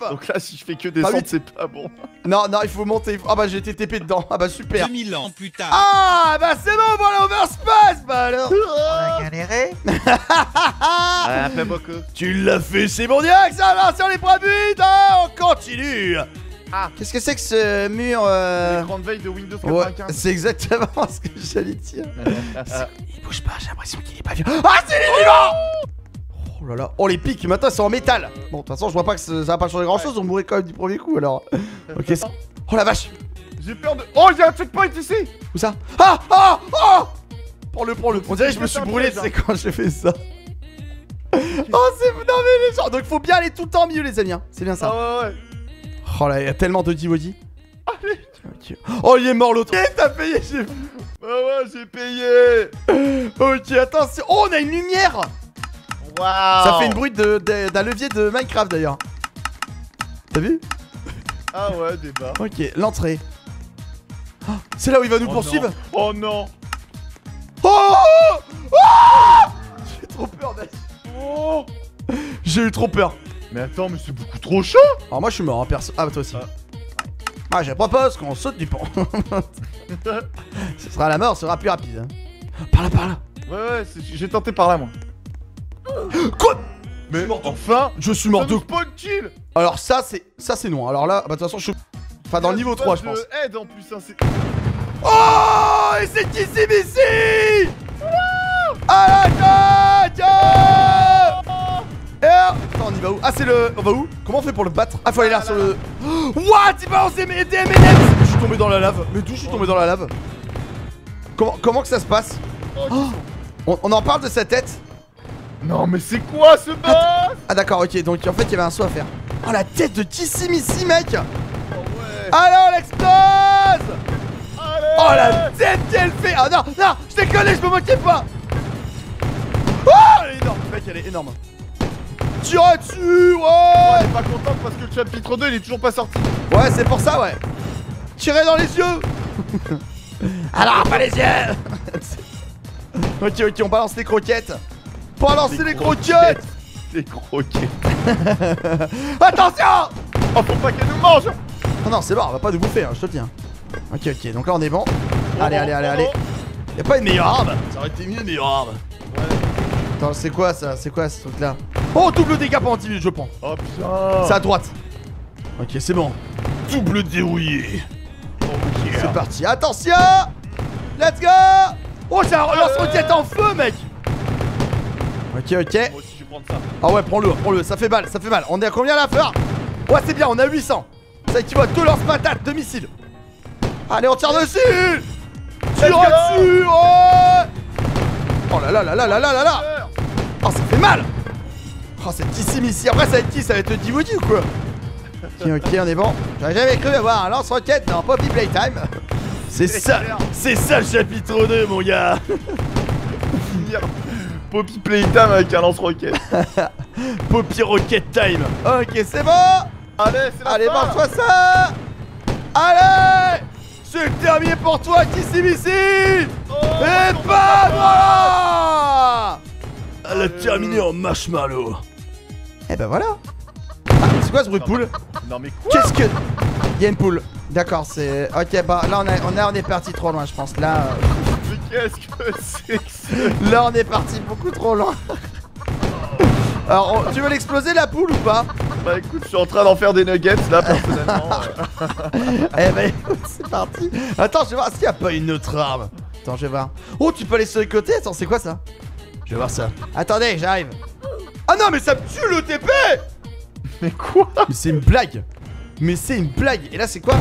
9 Donc là, si je fais que descendre, c'est pas bon. Non, non, il faut monter. il faut- Ah bah, j'ai été TP dedans. Ah bah, super. 2000 ans plus tard. Ah bah, c'est bon, voilà, overspace Bah alors. galéré Ah, un peu beaucoup. Tu l'as fait, c'est bon direct, ça va sur l'épreuve 8 hein, On continue Ah. Qu'est-ce que c'est que ce mur euh... L'écran de veille de Windows Ouais, 95. c'est exactement ce que j'allais dire. Il bouge pas, j'ai l'impression qu'il est pas vivant. Ah, c'est les vivant Oh là là, oh les pics, maintenant sont en métal. Bon, de toute façon, je vois pas que ça va pas changer grand chose, on mourrait quand même du premier coup alors. Ok, c'est- oh la vache, J'ai peur de. Oh, a un checkpoint ici où ça? Ah Ah Oh Prends-le, prends-le. On dirait que je me c'est suis brûlé, c'est quand j'ai fait ça. Oh, c'est. Non, mais les gens. Donc, faut bien aller tout le temps mieux, les amis. hein. C'est bien ça. Ah ouais, ouais. Oh là, il y a tellement de Diwodi. Oh, il est mort l'autre. Eh, T'as payé, j'ai Ah ouais, j'ai payé Ok, attention. Oh, on a une lumière. Ça fait une bruit de- de- d'un levier de Minecraft d'ailleurs. T'as vu? Ah ouais, débat. Ok, l'entrée. Oh, c'est là où il va nous Oh poursuivre. non. Oh non Oh, Oh J'ai trop peur, mec. Oh J'ai eu trop peur. Mais attends, mais c'est beaucoup trop chaud Alors moi je suis mort, hein, perso. Ah, bah toi aussi. Ah. Ah, je propose qu'on saute du pont. ce sera la mort, ce sera plus rapide. hein. Par là, par là. Ouais, ouais, j'ai tenté par là, moi. Quoi Mais enfin Je suis mort de. spawn kill Alors ça, c'est ça c'est non. Alors là, bah de toute façon, je suis. Enfin, dans le niveau 3, je pense. aide en plus, hein, c'est... Oh Et c'est qui c'est ici À la tête Et Attends, on y va où? Ah, c'est le. On va où? Comment on fait pour le battre? Ah, faut aller là sur le. What? Il balance des M&M's Je suis tombé dans la lave. Mais d'où je suis tombé dans la lave? Comment, comment que ça se passe? Oh, on, on en parle de sa tête? Non, mais c'est quoi ce boss Ah d'accord ok donc en fait il y avait un saut à faire. Oh la tête de Kissim ici mec Oh ouais. Allez, on l'explose Oh la tête qu'elle fait. Ah non, non, je collé, je me moquais pas. Oh, elle est énorme, mec, elle est énorme. Tire dessus, Elle ouais. Est pas contente parce que le chapitre 2 il est toujours pas sorti. Ouais, c'est pour ça, ouais. Tirez dans les yeux. Alors, pas les yeux. Ok, ok, on balance les croquettes. Balancer les croquettes Les croquettes. Attention Oh, faut pas qu'elle nous mange Non, non, c'est bon, on va pas nous bouffer, hein, je te le dis. hein. Ok, ok, donc là on est bon. Allez, allez, allez, allez. Y'a pas une meilleure arme? Ça aurait été mieux une meilleure arme. Attends, c'est quoi ça? C'est quoi ce truc là Oh, double dégâts pendant 10 minutes, je prends. Oh putain C'est à droite. Ok, c'est bon. Double dérouillé. C'est parti. Attention Let's go Oh, j'ai un lance-roquette en feu, mec Ok, ok. Moi aussi je vais prendre ça. Ah ouais, prends-le, prends-le, ça fait mal, ça fait mal. On est à combien là, faire Ouais, c'est bien, on a 800. Ça équivaut à deux lance-patates, deux missiles. Allez, on tire dessus Tire dessus Oh là là là là là là là là Oh, ça fait mal Oh, c'est qui ici Après, ça va être qui Ça va être Djibouti ou quoi Ok, ok, on est bon. J'aurais jamais cru avoir un lance-roquette dans Poppy Playtime. C'est ça, c'est ça le chapitre 2, mon gars Poppy Playtime avec un lance-roquette. Poppy Rocket Time. Ok, c'est bon Allez, c'est la Allez, mange-toi ça. Allez C'est terminé pour toi, Kissy Missy Oh, Et bam voilà Elle a terminé en marshmallow. Et ben voilà. Ah, c'est quoi ce bruit de poule Non mais quoi Qu'est-ce que... Il y a une poule. D'accord, c'est... Ok, bah là on, a... on, a- on est parti trop loin, je pense. Là, euh, qu'est-ce que c'est que ce... là on est parti beaucoup trop loin. Alors, on- tu veux l'exploser la poule ou pas Bah écoute, je suis en train d'en faire des nuggets là personnellement. Eh ben écoute, c'est parti Attends, je vais voir, est-ce qu'il n'y a pas une autre arme Attends, je vais voir. Oh, tu peux aller sur le côté Attends, c'est quoi ça Je vais voir ça. Attendez, j'arrive. Ah non, mais ça me tue le TP Mais quoi Mais c'est une blague Mais c'est une blague Et là, c'est quoi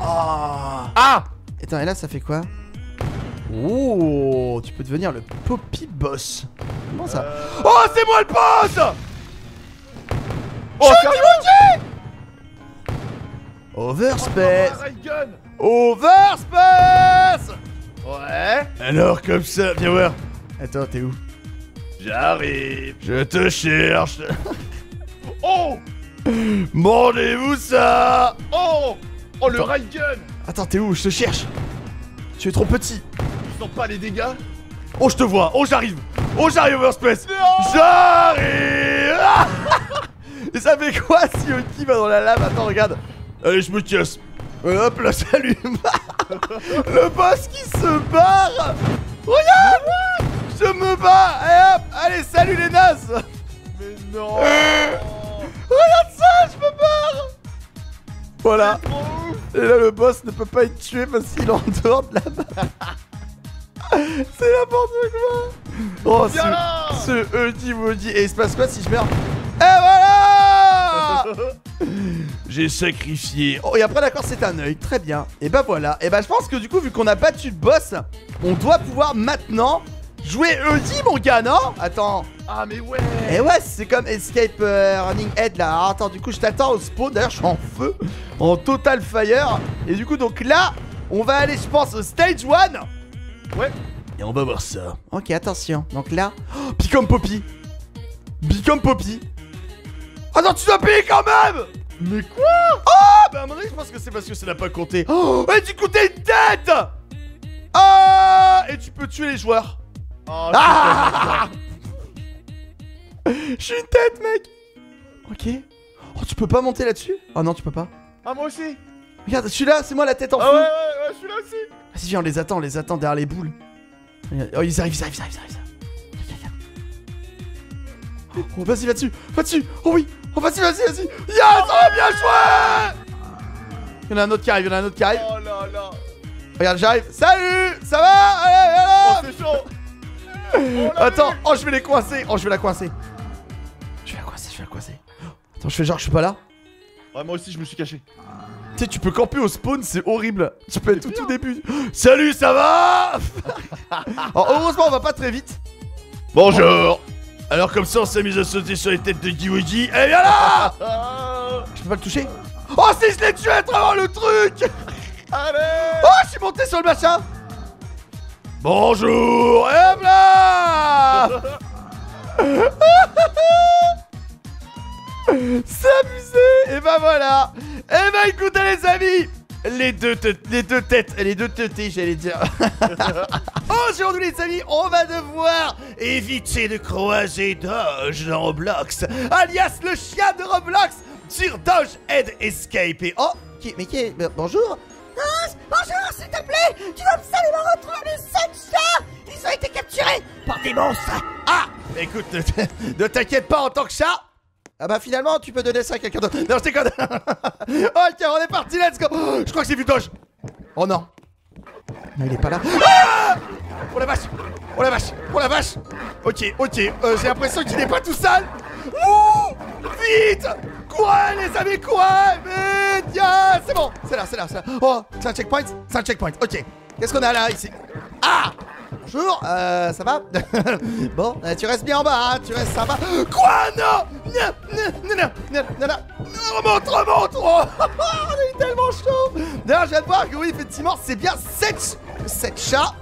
Ah Ah Attends, et là, ça fait quoi Oh, tu peux devenir le Poppy Boss. Comment ça Euh, Oh, c'est moi le boss Oh, Overspace. Oh, Overspace. Ouais. Alors comme ça, viens voir. Attends, t'es où J'arrive. Je te cherche. Oh. Mordez-vous ça. Oh. Oh le gun Attends, t'es où Je te cherche. Tu es trop petit. Sens pas les dégâts Oh, je te vois. Oh, j'arrive. Oh, j'arrive, Overspace. J'arrive Ah Et ça fait quoi si Oki va dans la lave? Attends, regarde. Allez, je me casse. Et hop, là, salut. Le boss qui se barre. Regarde Je me barre. Et hop, allez, salut les nazes. Mais non Regarde ça, je me barre Voilà. Et là, le boss ne peut pas être tué parce qu'il est en dehors de la map. C'est n'importe quoi. Oh, ce, ce Eudi maudit. Et il se passe quoi si je meurs Et voilà J'ai sacrifié. Oh, et après, d'accord, c'est un œil. Très bien. Et bah voilà. Et bah, je pense que du coup, vu qu'on a battu le boss, on doit pouvoir maintenant jouer Eudi, mon gars, non? Attends. Ah mais ouais Et ouais, c'est comme Escape euh, Running Head là. Alors, attends, du coup, je t'attends au spawn. D'ailleurs, je suis en feu, en total fire. Et du coup, donc là, on va aller, je pense, au stage 1. Ouais Et on va voir ça. Ok, attention. Donc là, oh, Become Poppy. Become Poppy. Ah non, tu dois payer quand même Mais quoi? Ah, bah à mon avis, je pense que c'est parce que ça n'a pas compté. Oh, et du coup, t'es une tête Ah Et tu peux tuer les joueurs. Oh, Ah Je suis une tête, mec Ok. Oh, tu peux pas monter là-dessus? Oh non, tu peux pas. Ah moi aussi Regarde, celui-là, c'est moi la tête en Ah feu. ouais ouais ouais, je suis là aussi Vas-y, viens, on les attend, on les attend derrière les boules. Oh, ils arrivent, ils arrivent, ils arrivent, ils arrivent. Regarde. Oh, vas-y, va dessus, va dessus. Oh oui. Oh, vas-y, vas-y, vas-y. Yes, oh, bien joué Il y en a un autre qui arrive, il y en a un autre qui arrive. Oh là là Regarde, j'arrive. Salut Ça va? Allez, Oh c'est chaud Oh, Attends, vu oh je vais les coincer Oh je vais la coincer Je vais la coincer, je vais la coincer Attends, je fais genre que je suis pas là Ouais moi aussi je me suis caché sais, tu peux camper au spawn, c'est horrible. Tu peux être tout au début. Salut, ça va Alors heureusement, on va pas très vite. Bonjour. Alors comme ça, on s'amuse à sauter sur les têtes de Giwigi Et viens là Je peux pas le toucher Oh, si je l'ai tué à travers le truc Allez Oh, je suis monté sur le machin Bonjour Et hop là S'amuser Et ben voilà Et ben écoutez les amis les deux, te- les deux têtes, les deux teutés, j'allais dire. Aujourd'hui, les amis, on va devoir éviter de croiser Doge dans Roblox, alias le chien de Roblox, sur Doge Head Escape. Et oh, qui, mais qui est, bonjour Bonjour, s'il te plaît Tu vas absolument retrouver les sept chats Ils ont été capturés par des monstres Ah Écoute, ne, ne t'inquiète pas en tant que chat Ah bah finalement tu peux donner ça à quelqu'un d'autre. Non je déconne. Ok on est parti let's go. Oh, Je crois que j'ai vu Doge Oh non. Non il est pas là. Ah Oh la vache. Oh la vache. Oh la vache. Ok ok. Euh, J'ai l'impression qu'il est pas tout seul. Ouh. Vite. Quoi les amis quoi Vite. C'est bon. C'est là c'est là c'est là. Oh c'est un checkpoint. C'est un checkpoint. Ok. Qu'est-ce qu'on a là ici? Ah Bonjour, euh, ça va Bon, euh, tu restes bien en bas, hein, tu restes sympa. Quoi Non Non, non, non, non, non, non, remonte, remonte oh, On est tellement chaud D'ailleurs, je viens de voir que oui, effectivement, c'est bien 7, 7 chats.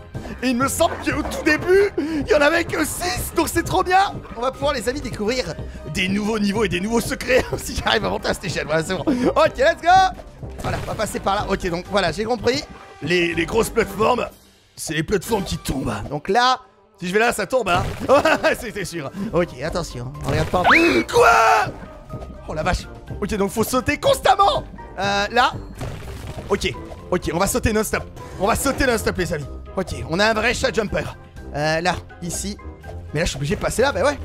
Et il me semble qu'au tout début, il y en avait que 6, donc c'est trop bien On va pouvoir, les amis, découvrir des nouveaux niveaux et des nouveaux secrets si j'arrive à monter à cette échelle. Voilà, c'est bon. Ok, let's go Voilà, on va passer par là. Ok, donc voilà, j'ai compris. Les, les grosses plateformes, c'est les plateformes qui tombent. Donc là, si je vais là, ça tombe, hein. C'était sûr. Ok, attention. On regarde pas. Quoi? Oh la vache. Ok, donc faut sauter constamment. Euh, là. Ok, ok, on va sauter non-stop. On va sauter non-stop, les amis. Ok, on a un vrai chat jumper. Euh, là, ici. Mais là, je suis obligé de passer là, bah ouais.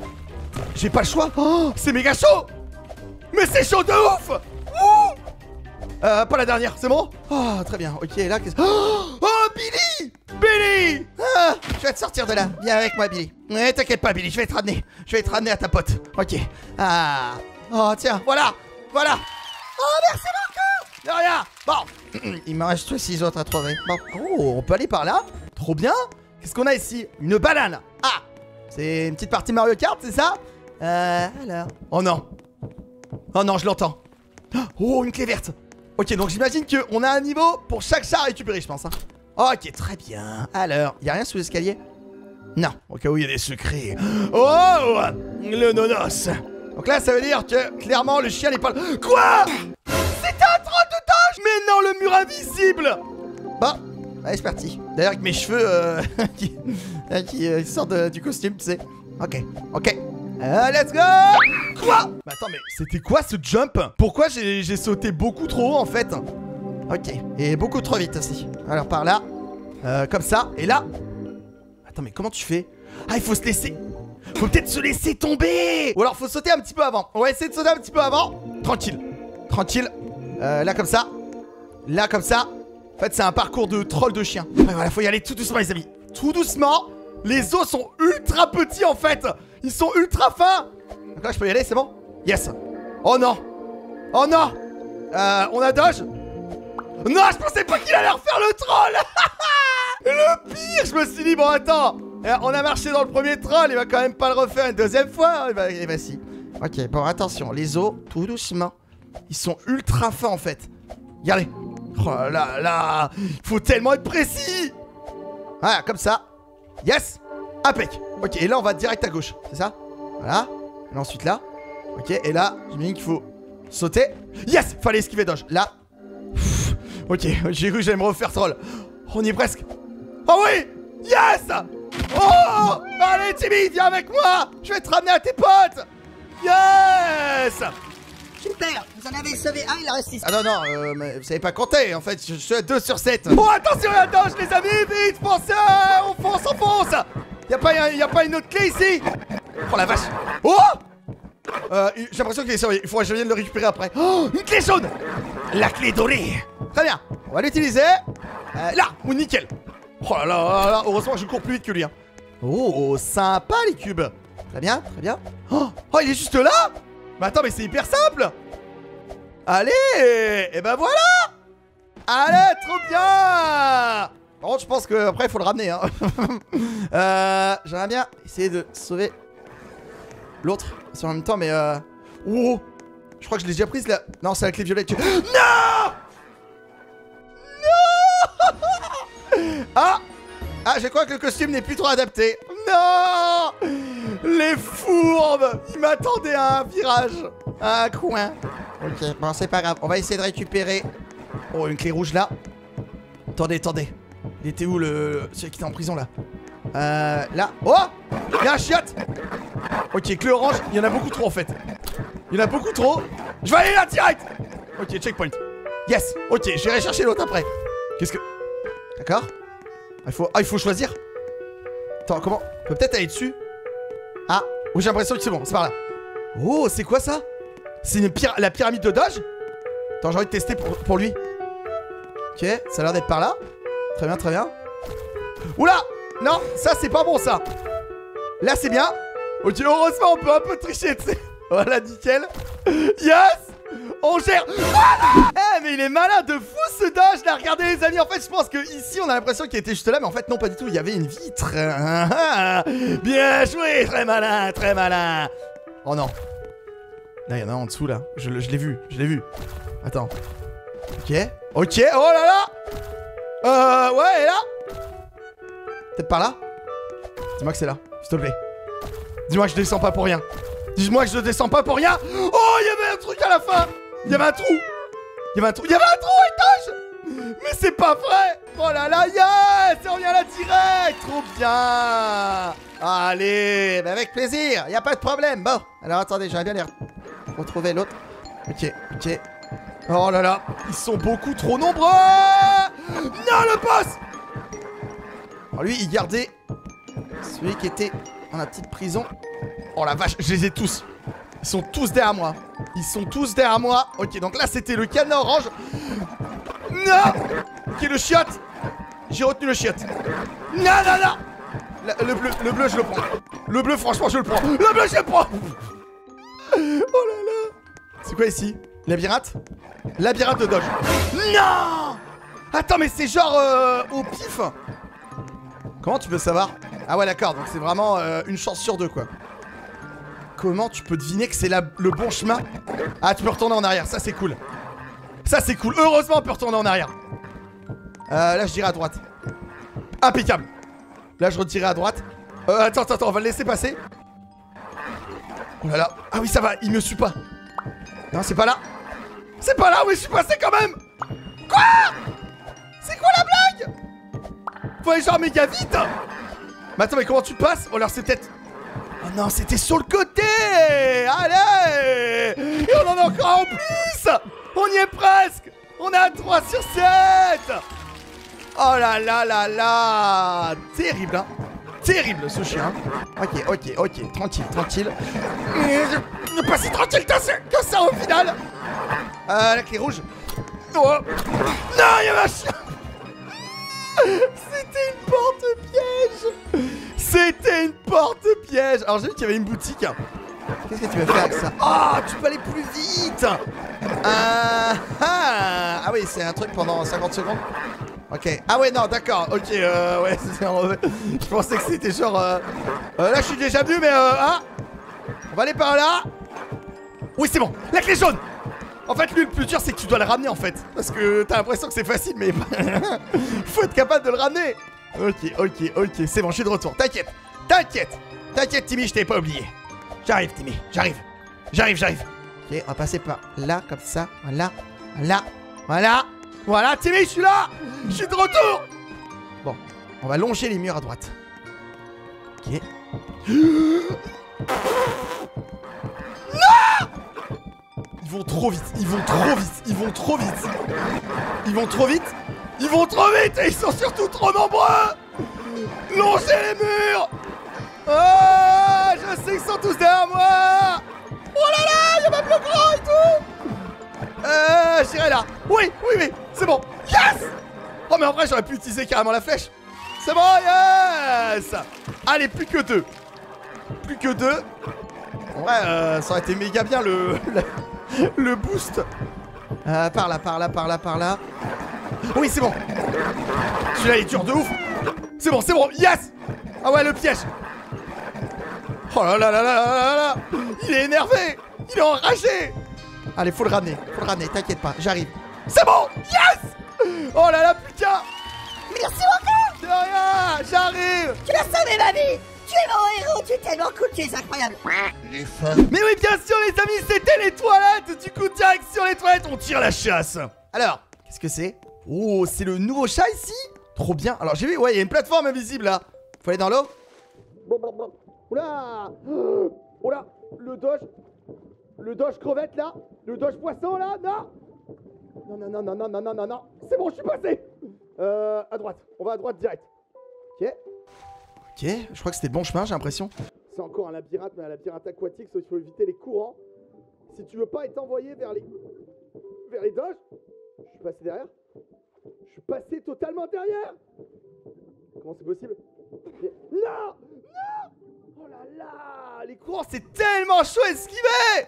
J'ai pas le choix. Oh, c'est méga chaud. Mais c'est chaud de ouf. Ouh euh, pas la dernière, c'est bon Oh, très bien. Ok, là, qu'est-ce... Oh, oh, Billy Billy ah, Je vais te sortir de là. Viens avec moi, Billy. Ouais, t'inquiète pas, Billy, je vais te ramener. Je vais te ramener à ta pote. Ok. Ah. Oh, tiens, voilà Voilà Oh, merci beaucoup De rien Bon. Il me reste 6 autres à trouver. Bon. Oh, on peut aller par là Trop bien Qu'est-ce qu'on a ici? Une banane Ah C'est une petite partie Mario Kart, c'est ça? Euh, alors... Oh non Oh non, je l'entends Oh, une clé verte Ok, donc j'imagine qu'on a un niveau pour chaque chat à récupérer, je pense. Hein. Ok, très bien. Alors, y a rien sous l'escalier? Non, au cas où il y a des secrets. Oh Le nonos Donc là, ça veut dire que, clairement, le chien n'est pas... Quoi? C'était un troll de tâche Mais non, le mur invisible Bon, allez, c'est parti. D'ailleurs, avec mes cheveux euh, qui, euh, euh, sortent du costume, tu sais. Ok, ok. Euh, let's go Quoi Mais attends, mais c'était quoi ce jump Pourquoi j'ai j'ai sauté beaucoup trop haut en fait Ok, et beaucoup trop vite aussi. Alors par là, euh, comme ça, et là. Attends, mais comment tu fais Ah, il faut se laisser. Faut peut-être se laisser tomber Ou alors faut sauter un petit peu avant. On va essayer de sauter un petit peu avant. Tranquille, tranquille. Euh, là comme ça. Là comme ça. En fait, c'est un parcours de troll de chien. Ouais, voilà, faut y aller tout doucement, les amis. Tout doucement. Les os sont ultra petits en fait. Ils sont ultra fins. Donc là, je peux y aller, c'est bon? Yes. Oh non. Oh non. Euh, on a Doge? Non, je pensais pas qu'il allait refaire le troll. le pire, je me suis dit, bon, attends. Euh, On a marché dans le premier troll, il va quand même pas le refaire une deuxième fois. Eh ben, si. Ok, bon, attention, les os, tout doucement. Ils sont ultra fins en fait. Regardez. Oh là là, il faut tellement être précis. Voilà, comme ça. Yes Impec Ok, et là on va direct à gauche, c'est ça? Voilà. Et ensuite là. Ok, et là, j'imagine qu'il faut sauter. Yes Fallait esquiver Doge. Là. Pff, ok, j'ai cru que j'allais me refaire troll. On y est presque. Oh oui Yes Oh Allez Timmy, viens avec moi Je vais te ramener à tes potes Yes Super Vous en avez sauvé un, il en reste six. Ah non, non, euh, mais vous savez pas compter, en fait, je, je suis à 2 sur 7. Oh, attention, la doge, les amis, vite, pensez, euh, on fonce, on fonce Y'a pas, y a pas une autre clé ici? Oh la vache. Oh! Euh, J'ai l'impression qu'il est surveillé, il faudrait que je vienne le récupérer après. Oh, une clé jaune! La clé dorée. Très bien, on va l'utiliser. Euh, là, oh, nickel. Oh là là là là, heureusement que je cours plus vite que lui. Hein. Oh, sympa les cubes. Très bien, très bien. Oh, oh, il est juste là! Mais attends, mais c'est hyper simple! Allez! Et ben voilà! Allez, trop bien Par contre, je pense que après il faut le ramener. Hein. euh, J'aimerais bien essayer de sauver l'autre en même temps, mais euh... Oh Je crois que je l'ai déjà prise là. Non, c'est la clé violette. tu- Non Non Ah Ah, je crois que le costume n'est plus trop adapté. Non Les fourbes Ils m'attendaient à un virage. Un coin. Ok, bon, c'est pas grave. On va essayer de récupérer. Oh, une clé rouge là. Attendez, attendez. Il était où le. Celui qui était en prison là Euh. Là. Oh Il y a un chiotte Ok, clé orange. Il y en a beaucoup trop en fait. Il y en a beaucoup trop. Je vais aller là direct Ok, checkpoint. Yes Ok, j'irai chercher l'autre après. Qu'est-ce que. D'accord il faut... Ah, il faut choisir Attends, comment On peut peut-être aller dessus Ah, oui, j'ai l'impression que c'est bon, c'est par là. Oh, c'est quoi ça C'est une pyra- la pyramide de Doge Attends, j'ai envie de tester pour, pour lui. Ok, ça a l'air d'être par là. Très bien, très bien. Oula Non, ça c'est pas bon ça. Là c'est bien. Ok, heureusement on peut un peu tricher, tu sais. Voilà, nickel. Yes On gère. Voilà Eh, mais il est malin de fou ce Doge là. Regardez les amis, en fait, je pense que ici on a l'impression qu'il était juste là, mais en fait, non, pas du tout. Il y avait une vitre. Bien joué, très malin, très malin. Oh non. Là, il y en a un en dessous là. Je, je l'ai vu, je l'ai vu. Attends. Ok. Ok, oh là là Euh, ouais, et là Peut-être par là Dis-moi que c'est là, s'il te plaît. Dis-moi que je descends pas pour rien. Dis-moi que je descends pas pour rien. Oh, il y avait un truc à la fin Il y avait un trou Il y avait un trou, il y avait un trou, étage Mais c'est pas vrai Oh là là, yes on vient là direct Trop bien Allez, bah avec plaisir, y a pas de problème. Bon, alors attendez, j'aimerais bien les re- retrouver l'autre. Ok, ok. Oh là là, ils sont beaucoup trop nombreux Non, le boss Alors lui, il gardait celui qui était dans la petite prison. Oh la vache, je les ai tous. Ils sont tous derrière moi. Ils sont tous derrière moi. Ok, donc là, c'était le cadenas orange. Non Ok, le chiotte. J'ai retenu le chiotte. Non, non, non La- Le bleu, le bleu, je le prends. Le bleu, franchement, je le prends. Le bleu, je le prends Oh là là C'est quoi ici? Labyrinthe Labyrinthe de Doge. Non Attends, mais c'est genre euh, au pif Comment tu peux savoir? Ah ouais, d'accord, donc c'est vraiment euh, une chance sur deux, quoi. Comment tu peux deviner que c'est le bon chemin? Ah, tu peux retourner en arrière, ça c'est cool. Ça c'est cool, heureusement on peut retourner en arrière. Euh, là je dirais à droite. Impeccable. Là je retirais à droite. Euh, attends, attends, attends, on va le laisser passer. Oh là là. Ah oui, ça va, il me suit pas. Non, c'est pas là. C'est pas là où je suis passé quand même. Quoi? C'est quoi la blague? Faut aller genre méga vite Mais attends, mais comment tu passes? Oh alors c'est peut-être... Oh non, c'était sur le côté. Allez! Et on en a encore en plus. On y est presque. On est à 3 sur 7 Oh là là là là. Terrible, hein. Terrible ce chien. Ok, ok, ok, tranquille, tranquille. Euh, Pas si tranquille que ça, au final euh, la clé rouge. Oh. Non, il y chien C'était une porte-piège C'était une porte-piège Alors j'ai vu qu'il y avait une boutique. Qu'est-ce que tu veux faire avec ça? Ah, tu peux aller plus vite ah, ah, ah oui, c'est un truc pendant 50 secondes. Ok. Ah ouais, non, d'accord. Ok, euh, ouais, Je pensais que c'était genre... euh, euh, là, je suis déjà venu, mais... Euh, ah On va aller par là. Oui, c'est bon. La clé jaune en fait, lui, le plus dur, c'est que tu dois le ramener, en fait. Parce que t'as l'impression que c'est facile, mais... Faut être capable de le ramener Ok, ok, ok. C'est bon, je suis de retour. T'inquiète. T'inquiète. T'inquiète, Timmy, je t'ai pas oublié. J'arrive, Timmy. J'arrive. J'arrive, j'arrive. Ok, on va passer par là, comme ça. Voilà. Voilà. Voilà. Voilà, Timmy, je suis là Je suis de retour Bon, on va longer les murs à droite. Ok. Ils vont trop vite, ils vont trop vite, ils vont trop vite. Ils vont trop vite, ils vont trop vite et ils sont surtout trop nombreux. Longez les murs. Ah, je sais qu'ils sont tous derrière moi. Oh là là, il y a même le grand et tout. Euh, j'irai là. Oui, oui, oui, c'est bon. Yes. Oh mais en vrai, j'aurais pu utiliser carrément la flèche. C'est bon, yes. Allez, plus que deux. Plus que deux. Vrai, euh, ça aurait été méga bien le, le, boost. Euh, par là, par là, par là, par là. Oui, c'est bon. Celui-là, il est dur de ouf. C'est bon, c'est bon. Yes Ah ouais, le piège. Oh là là là là là là là Il est énervé Il est enragé Allez, faut le ramener. Faut le ramener, t'inquiète pas, j'arrive. C'est bon Yes Oh là là, putain Merci encore De rien J'arrive Tu l'as sauvé ma vie es mon héros, tu es tellement cool, tu es incroyable. Mais oui, bien sûr, les amis, c'était les toilettes. Du coup, direction les toilettes, on tire la chasse. Alors, qu'est-ce que c'est? Oh, c'est le nouveau chat ici? Trop bien. Alors, j'ai vu, ouais, il y a une plateforme invisible, là. Faut aller dans l'eau. Oula! Oula! Le doge. Le doge crevette, là. Le doge poisson, là. Non! Non, non, non, non, non, non, non, non, non. C'est bon, je suis passé. Euh, à droite. On va à droite direct. Ok Ok, je crois que c'était bon chemin, j'ai l'impression. C'est encore un labyrinthe, mais un labyrinthe aquatique, sauf qu'il faut éviter les courants. Si tu veux pas être envoyé vers les. vers les doges. Je suis passé derrière. Je suis passé totalement derrière Comment c'est possible? Non Non Oh là là Les courants, c'est tellement chaud à esquiver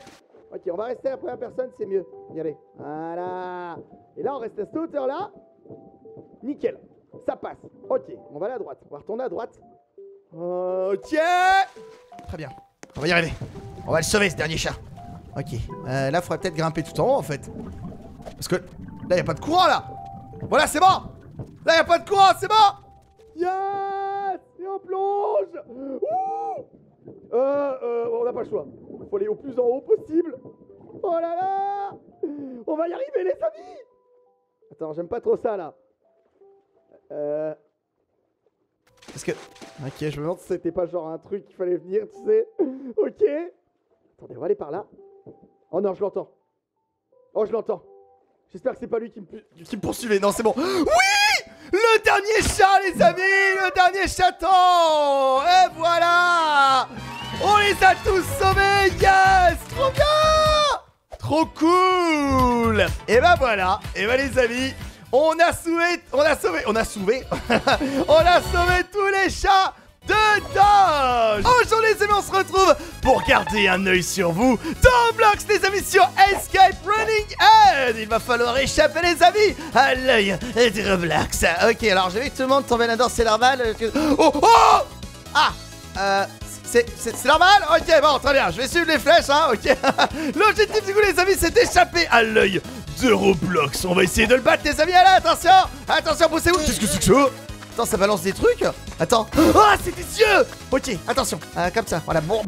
Ok, on va rester à la première personne, c'est mieux. Y aller. Voilà Et là, on reste à cette hauteur-là. Nickel. Ça passe. Ok, on va aller à droite. On va retourner à droite. Ok Très bien. On va y arriver. On va le sauver, ce dernier chat. Ok. Euh, là, faudrait peut-être grimper tout en haut, en fait. Parce que là, y a pas de courant, là. Voilà, c'est bon Là, y a pas de courant, c'est bon Yes Et on plonge Ouh euh, euh, on n'a pas le choix. Faut aller au plus en haut possible. Oh là là On va y arriver, les amis Attends, j'aime pas trop ça, là. Euh... Parce que... Ok, je me demande si c'était pas genre un truc qu'il fallait venir, tu sais. Ok. Attendez, on va aller par là. Oh non, je l'entends. Oh, je l'entends. J'espère que c'est pas lui qui me, qui me poursuivait. Non, c'est bon. Oui Le dernier chat, les amis Le dernier chaton Et voilà On les a tous sauvés Yes Trop bien Trop cool Et ben voilà Et ben les amis on a sauvé, on a sauvé, on a sauvé, on a sauvé tous les chats de Dodge Aujourd'hui les amis on se retrouve pour garder un œil sur vous dans les amis sur Escape Running Head Il va falloir échapper les amis à l'œil de Roblox. Ok alors j'ai vu que tout le monde tombait là-dedans c'est normal euh, Oh oh Ah euh, c'est normal Ok bon très bien je vais suivre les flèches hein ok. L'objectif du coup les amis c'est d'échapper à l'œil de Roblox On va essayer de le battre les amis allez attention Attention poussez-vous Qu'est-ce que c'est que ça? Attends, ça balance des trucs Attends. Ah, c'est des yeux Ok, attention. Euh, comme ça, voilà. Bon.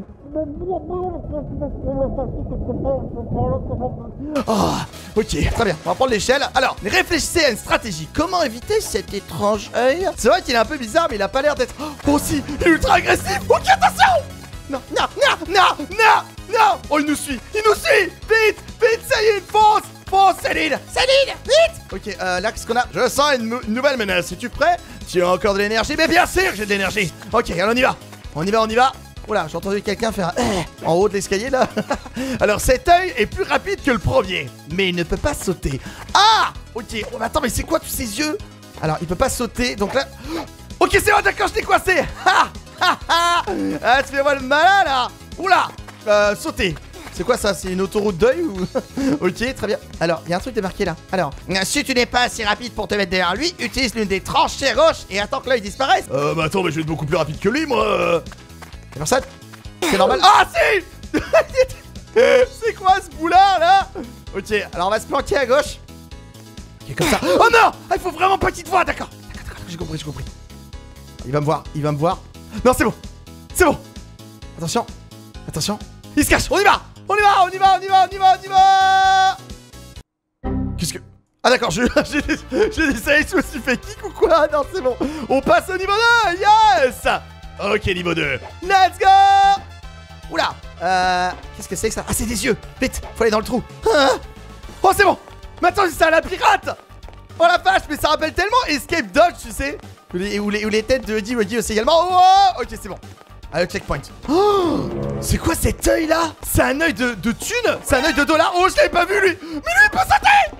Ah, ok, très bien. On va prendre l'échelle. Alors, réfléchissez à une stratégie. Comment éviter cet étrange œil? C'est vrai qu'il est un peu bizarre, mais il a pas l'air d'être. Oh, si, il est ultra agressif. Ok, attention Non, non, non, non, non, non Oh, il nous suit Il nous suit Vite, vite, ça y est, fonce Fonce, Céline Céline, vite Ok, euh, là, qu'est-ce qu'on a Je sens une, nouvelle menace. Es-tu prêt Tu as encore de l'énergie Mais bien sûr que j'ai de l'énergie Ok, alors on y va On y va, on y va Oula, j'ai entendu quelqu'un faire un eh en haut de l'escalier là. Alors cet œil est plus rapide que le premier, mais il ne peut pas sauter. Ah Ok, oh, mais attends, mais c'est quoi tous ces yeux Alors il peut pas sauter, donc là. Ok, c'est bon, d'accord, je t'ai coincé. Ha Ha ha Ah, tu fais voir le malin là Oula Euh, sauter. C'est quoi ça C'est une autoroute d'œil ou Ok, très bien. Alors, il y a un truc de marqué là. Alors, si tu n'es pas assez rapide pour te mettre derrière lui, utilise l'une des tranchées roches et attends que l'œil disparaisse. Euh, bah attends, mais je vais être beaucoup plus rapide que lui, moi. Y'a personne C'est normal. Ah si C'est quoi ce boulard là? Ok, alors on va se planquer à gauche. Ok, comme ça. Oh non Ah, Il faut vraiment petite voix, d'accord. D'accord, d'accord, j'ai compris, j'ai compris. Il va me voir, il va me voir. Non, c'est bon C'est bon Attention Attention Il se cache On y va On y va, on y va, on y va, on y va, on y va. Qu'est-ce que... Ah d'accord, j'ai et je me suis fait kick ou quoi? Non, c'est bon. On passe au niveau 2 Yes! Ok, niveau 2. Let's go! Oula Euh... Qu'est-ce que c'est que ça? Ah, c'est des yeux. Vite Faut aller dans le trou. Hein? Oh, c'est bon. Maintenant, c'est à la pirate. Oh la vache, mais ça rappelle tellement Escape Dodge, tu sais. Ou les, ou les, têtes de Eddie Wuggy aussi également. Oh Ok, c'est bon. Allez, au checkpoint. Oh C'est quoi cet œil là C'est un œil de, thune? C'est un œil de dollar? Oh, je l'avais pas vu lui Mais lui, il peut sauter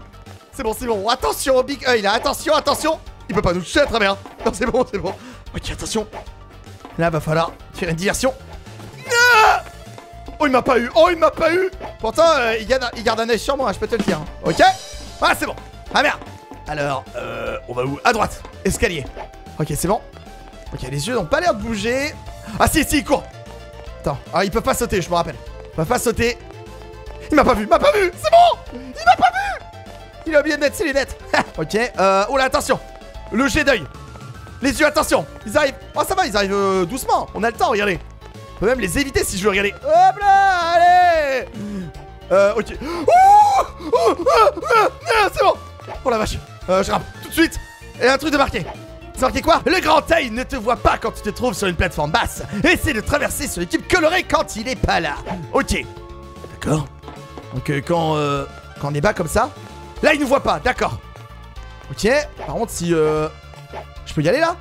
C'est bon, c'est bon. Attention au big œil là. Attention, attention Il peut pas nous toucher très bien. Non, c'est bon, c'est bon. Ok, attention. Là, va falloir faire une diversion. Ah Oh, il m'a pas eu. Oh, il m'a pas eu. Pourtant, euh, il, garde, garde un œil sur moi, je peux te le dire. Ok? Ah, c'est bon. Ah merde. Alors, euh, on va où? À droite. Escalier. Ok, c'est bon. Ok, les yeux n'ont pas l'air de bouger. Ah, si, si, il court. Attends. Ah, il peut pas sauter, je me rappelle. Il peut pas sauter. Il m'a pas vu, il m'a pas vu. C'est bon. Il m'a pas vu. Il a oublié de mettre ses lunettes. Ok, euh... Oh là, attention. Le jet d'œil. Les yeux, attention. Ils arrivent. Oh, ça va, ils arrivent euh, doucement. On a le temps, regardez. On peut même les éviter si je veux, regardez Hop là Allez. Euh, ok. Ouh C'est bon. Oh la vache. Euh, je rappe tout de suite. Et un truc de marqué quoi? Le grand œil ne te voit pas quand tu te trouves sur une plateforme basse. Essaie de traverser sur l'équipe colorée quand il est pas là. Ok. D'accord. Donc euh, quand, euh, quand on est bas comme ça, là il nous voit pas, d'accord. Ok. Par contre si euh, je peux y aller là?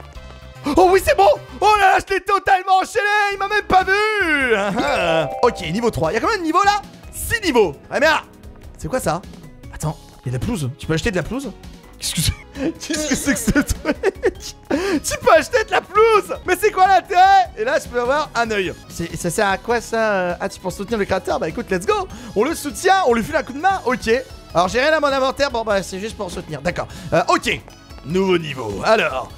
Oh oui c'est bon! Oh là là je l'ai totalement enchaîné! Il m'a même pas vu! Ah, Ok niveau 3 Il y a combien de niveaux là? 6 niveaux. Ah merde C'est quoi ça? Attends, il y a de la pelouse. Tu peux acheter de la pelouse? Qu'est-ce que Qu'est-ce que c'est que ce truc Tu peux acheter de la pelouse Mais c'est quoi l'intérêt Et là je peux avoir un œil. C'est- Ça sert à quoi ça euh Ah tu penses soutenir le créateur Bah écoute let's go. On le soutient, on lui fait un coup de main Ok. Alors j'ai rien à mon inventaire. Bon bah c'est juste pour soutenir. D'accord. Euh, Ok. Nouveau niveau. Alors.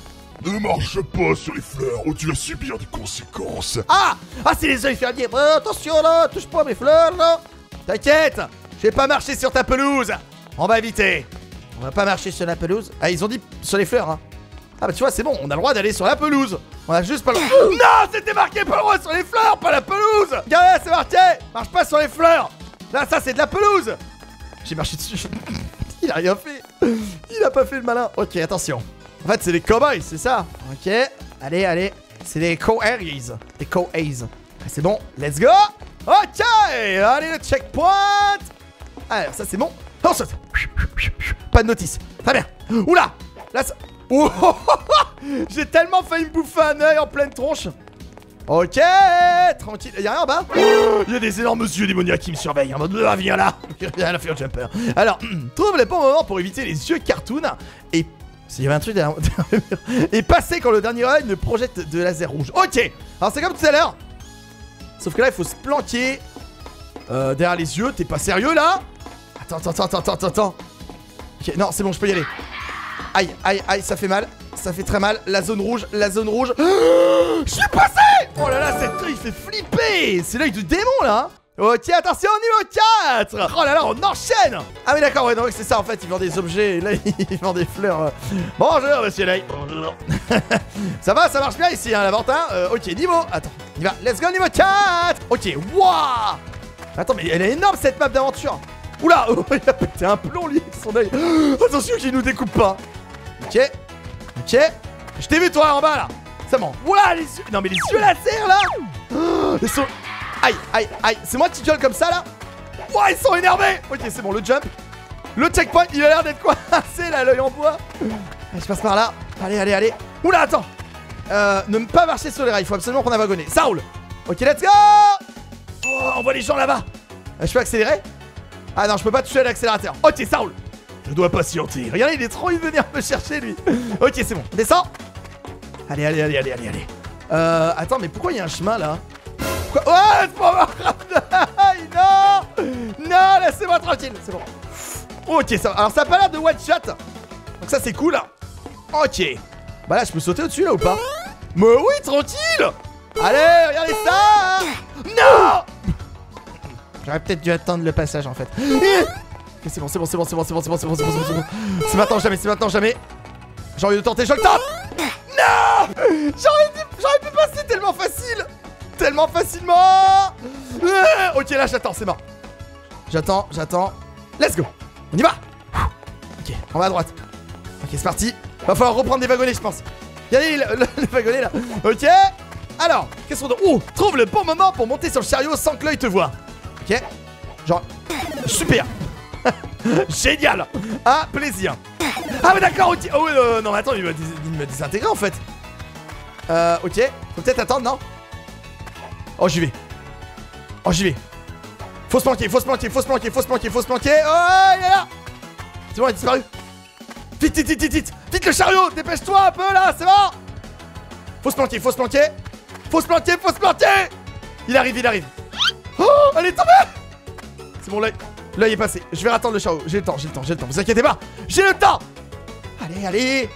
Ne marche pas sur les fleurs ou tu vas subir des conséquences. Ah Ah, c'est les œils fermiers. Euh, Attention là, touche pas mes fleurs là. T'inquiète. Je vais pas marcher sur ta pelouse. On va éviter On va pas marcher sur la pelouse. Ah, ils ont dit sur les fleurs, hein. Ah bah tu vois, c'est bon, on a le droit d'aller sur la pelouse. On a juste pas le droit... Non C'était marqué pas le droit sur les fleurs, pas la pelouse. Regardez, c'est marqué. Marche pas sur les fleurs. Là, ça, c'est de la pelouse. J'ai marché dessus. Il a rien fait. Il a pas fait le malin. Ok, attention. En fait, c'est les cowboys, c'est ça. Ok, allez, allait C'est les co-aries Les co-aries Ah, C'est bon, let's go. Ok. Allez, le checkpoint. Alors, ça, c'est bon On saute Pas de notice Très bien Oula Là, ça... Oh, J'ai tellement failli me bouffer un œil en pleine tronche Ok, tranquille. Y'a rien en bas? Il y a des énormes yeux démoniaques qui me surveillent en mode ah, viens là Viens là, faire jumper. Alors, trouve les bons moments pour éviter les yeux cartoon et. S'il y avait un truc derrière. Et passer quand le dernier œil ne projette de laser rouge. Ok Alors, c'est comme tout à l'heure. Sauf que là, il faut se planquer euh, derrière les yeux. T'es pas sérieux là? Attends, attends, attends, attends, attends, attends. Ok, non, c'est bon, je peux y aller. Aïe, aïe, aïe, ça fait mal. Ça fait très mal. La zone rouge, la zone rouge. Je suis passé Oh là là, cet œil fait flipper. C'est l'œil du démon là. Ok, attention, niveau 4 Oh là là, on enchaîne. Ah mais d'accord, ouais, donc c'est ça en fait, il vend des objets, et là il vend des fleurs. Bonjour monsieur Bonjour. Ça va, ça marche bien ici, hein, la vente, hein. Euh, Ok, niveau... Attends, on y va, let's go, niveau 4 Ok, waouh. Attends, mais elle est énorme cette map d'aventure Oula oh, Il a pété un plomb lui, son œil. Attention qu'il nous découpe pas. Ok, ok. Je t'ai vu toi en bas là. C'est bon Ouah, les yeux. Non mais les yeux laser là. Ils sont... Aïe, aïe, aïe. C'est moi qui gueule comme ça là. Ouah, ils sont énervés. Ok, c'est bon, le jump. Le checkpoint, il a l'air d'être coincé là, l'œil en bois. Je passe par là. Allez, allez, allez. Oula, attends. Euh, Ne pas marcher sur les rails, il faut absolument qu'on a wagonné Ça roule. Ok, let's go. Oh, on voit les gens là-bas. Euh, Je peux accélérer Ah non, je peux pas toucher à l'accélérateur. Ok, ça roule. Je dois patienter. Regardez, il est trop envie de venir me chercher lui. Ok, c'est bon, descends. Allez, allez, allez, allez, allez, allez. Euh, attends, mais pourquoi il y a un chemin là? Quoi? Oh, Non! Non, laissez-moi tranquille, c'est bon. Ok, ça Alors, ça a pas l'air de one shot. Donc, ça, c'est cool. Ok. Bah là, je peux sauter au-dessus là ou pas? Mais oui, tranquille. Allez, regardez ça. Non J'aurais peut-être dû attendre le passage en fait. Ok, c'est bon, c'est bon, c'est bon, c'est bon, c'est bon, c'est bon, c'est bon, c'est bon, c'est bon. C'est maintenant jamais, c'est maintenant jamais. J'ai envie de tenter, je le tente Non J'aurais pu passer tellement facile Tellement facilement Euh, Ok, là j'attends, c'est mort. J'attends, j'attends. Let's go On y va Ok, on va à droite. Ok, c'est parti. Va falloir reprendre des wagonnets, je pense. Regardez le, le, le wagonnet là. Ok Alors, qu'est-ce qu'on doit... Oh Trouve le bon moment pour monter sur le chariot sans que l'œil te voit. Genre... Super. Génial. Ah, plaisir. Ah mais d'accord, ok. Oh euh, non mais attends, il m'a désintégré en fait. Euh, ok. Faut peut-être attendre, non? Oh, j'y vais. Oh, j'y vais. Faut se planquer, faut se planquer, faut se planquer, faut se planquer, faut se planquer. Oh, il là. C'est bon, il a disparu. Vite, vite, vite, vite, vite. Vite le chariot Dépêche-toi un peu là, c'est bon. Faut se planquer, faut se planquer. Faut se planquer, faut se planquer. Il arrive, il arrive Oh, elle est tombée C'est bon, l'œil. Est passé. Je vais attendre le chariot. J'ai le temps, j'ai le temps, j'ai le temps. Vous inquiétez pas. J'ai le temps Allez, allez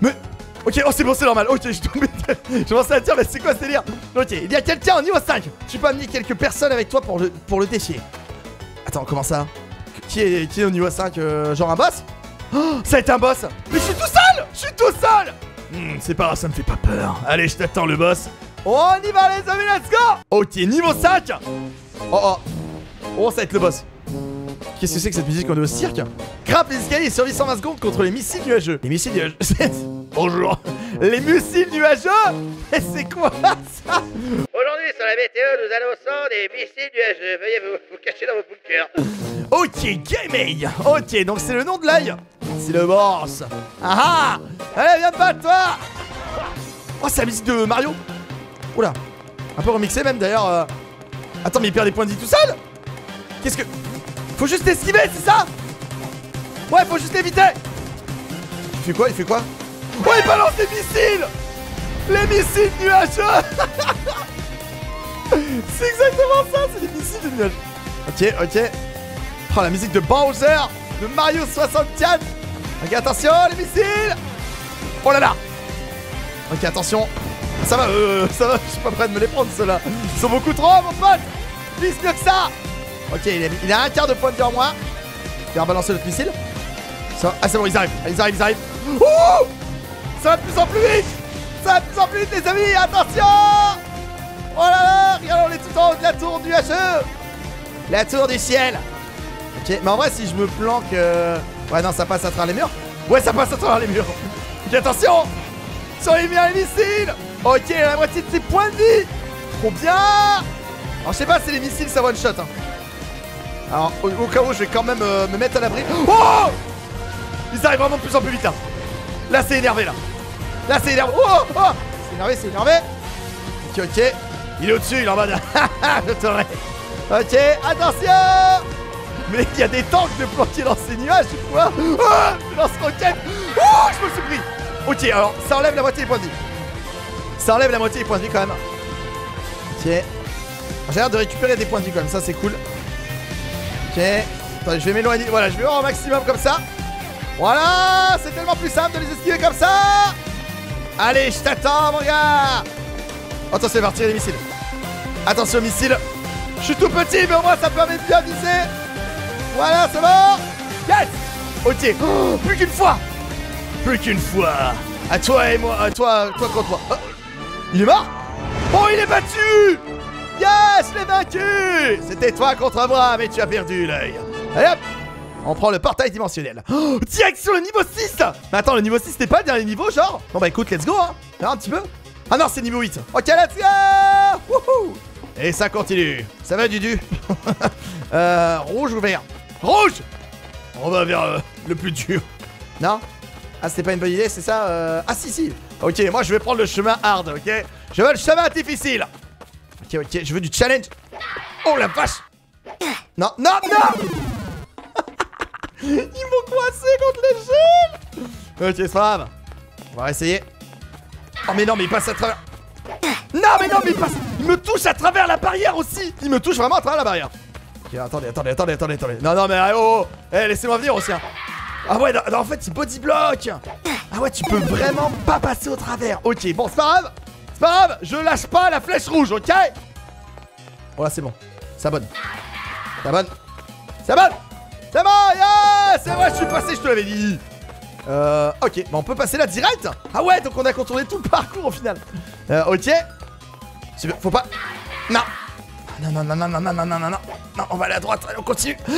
Mais Ok, oh c'est bon, c'est normal. Ok, je tombais. Je commençais à dire, mais c'est quoi ce délire? Ok, il y a quelqu'un au niveau 5. Tu peux amener quelques personnes avec toi pour le, pour le défier. Attends, comment ça? Qui est, qui est au niveau 5 euh, Genre un boss? Oh, Ça a été un boss Mais je suis tout seul Je suis tout seul Hmm, C'est pas grave, ça me fait pas peur. Allez, je t'attends le boss. On y va les amis, let's go Ok, niveau 5 Oh oh Oh, ça va être le boss. Qu'est-ce que c'est que cette musique On est au cirque Grimpe les escaliers et survit 120 secondes contre les missiles nuageux. Les missiles nuageux. Bonjour. Les missiles nuageux Et c'est quoi ça? Aujourd'hui, sur la météo, nous annonçons des missiles nuageux. Veuillez vous, vous cacher dans vos bunkers. Ok, gaming Ok, donc c'est le nom de l'œil. C'est le boss. Ah ah Allez, viens pas toi Oh, c'est la musique de Mario Oula Un peu remixé même d'ailleurs. euh. Attends, mais il perd des points de vie tout seul. Qu'est-ce que... Faut juste esquiver, c'est ça? Ouais, faut juste éviter. Il fait quoi Il fait quoi? Oh, il balance des missiles. Les missiles nuageux. C'est exactement ça, c'est des missiles de nuages. Ok, ok. Oh, la musique de Bowser de Mario 64 Ok, attention, les missiles. Oh là là. Ok, attention Ça va, euh, ça va, je suis pas prêt de me les prendre, ceux-là. Ils sont beaucoup trop, mon pote mieux que ça Ok, il a, un quart de point de vie en moins. Il va balancer l'autre missile. Ah, c'est bon, ils arrivent, ils arrivent, ils arrivent. Oh Ça va de plus en plus vite Ça va de plus en plus vite, les amis, attention Oh là là Regarde, on est tout en haut de la tour du HE La tour du ciel Ok, mais en vrai, si je me planque... euh, Ouais, non, ça passe à travers les murs. Ouais, ça passe à travers les murs. Ok, attention Surveillez bien les missiles Ok, la moitié de ses points de vie Trop bien Alors, je sais pas si les missiles, ça one-shot. Hein. Alors, au, cas où, je vais quand même euh, me mettre à l'abri. Oh Ils arrivent vraiment de plus en plus vite, là. Là, c'est énervé, là. Là, c'est énervé. Oh, oh C'est énervé, c'est énervé. Ok, ok. Il est au-dessus, il est en mode... je t'aurai. Ok, attention Mais il y a des tanks de planquer dans ces nuages, quoi Oh Lance-roquette Oh Je me suis pris Ok, alors, ça enlève la moitié des points de vie. Ça enlève la moitié des points de vie, quand même. Ok. J'ai l'air de récupérer des points de vie, quand même. Ça, c'est cool. Ok. Attendez, je vais m'éloigner. Voilà, je vais voir au maximum, comme ça. Voilà C'est tellement plus simple de les esquiver comme ça Allez, je t'attends, mon gars Attention, va retirer les missiles. Attention, missiles. Je suis tout petit, mais au moins, ça permet de bien viser. Voilà, c'est bon Yes Ok. Oh, plus qu'une fois Plus qu'une fois À toi et moi, à toi, toi contre. Oh, il est mort? Oh, il est battu! Yes, je l'ai vaincu! C'était toi contre moi, mais tu as perdu l'œil. Allez hop on prend le portail dimensionnel. Oh, direction le niveau 6 Mais attends, le niveau 6 c'était pas le dernier niveau, genre? Bon bah écoute, let's go, hein. Un petit peu? Ah non, c'est niveau 8. Ok, let's go! Wouhou! Et ça continue. Ça va, Dudu? Euh, Rouge ou vert? Rouge! On va vers euh, le plus dur. Non? Ah, c'était pas une bonne idée, c'est ça euh... Ah si, si Ok, moi je vais prendre le chemin hard, ok? Je veux le chemin difficile Ok, ok, je veux du challenge. Oh la vache Non, non, non Ils m'ont coincé contre les gel Ok, c'est pas grave. On va essayer. Oh mais non, mais il passe à travers... Non mais non, mais il passe... Il me touche à travers la barrière aussi Il me touche vraiment à travers la barrière. Ok, attendez, attendez, attendez, attendez, attendez. Non, non, mais oh, oh. Eh, laissez-moi venir aussi, hein. Ah ouais, en fait, il body block. Ah ouais, tu peux vraiment pas passer au travers. Ok, bon, c'est pas grave. C'est pas grave, je lâche pas la flèche rouge, ok? Oh là, c'est bon. Ça bonne. Ça bonne. Ça bonne. C'est bon, yes! C'est vrai, je suis passé, je te l'avais dit. Euh, ok, bah on peut passer là direct. Ah ouais, donc on a contourné tout le parcours au final. Euh, ok. Faut pas... Non. Non, non, non, non, non, non, non, non, non, non. Non, on va aller à droite, on continue.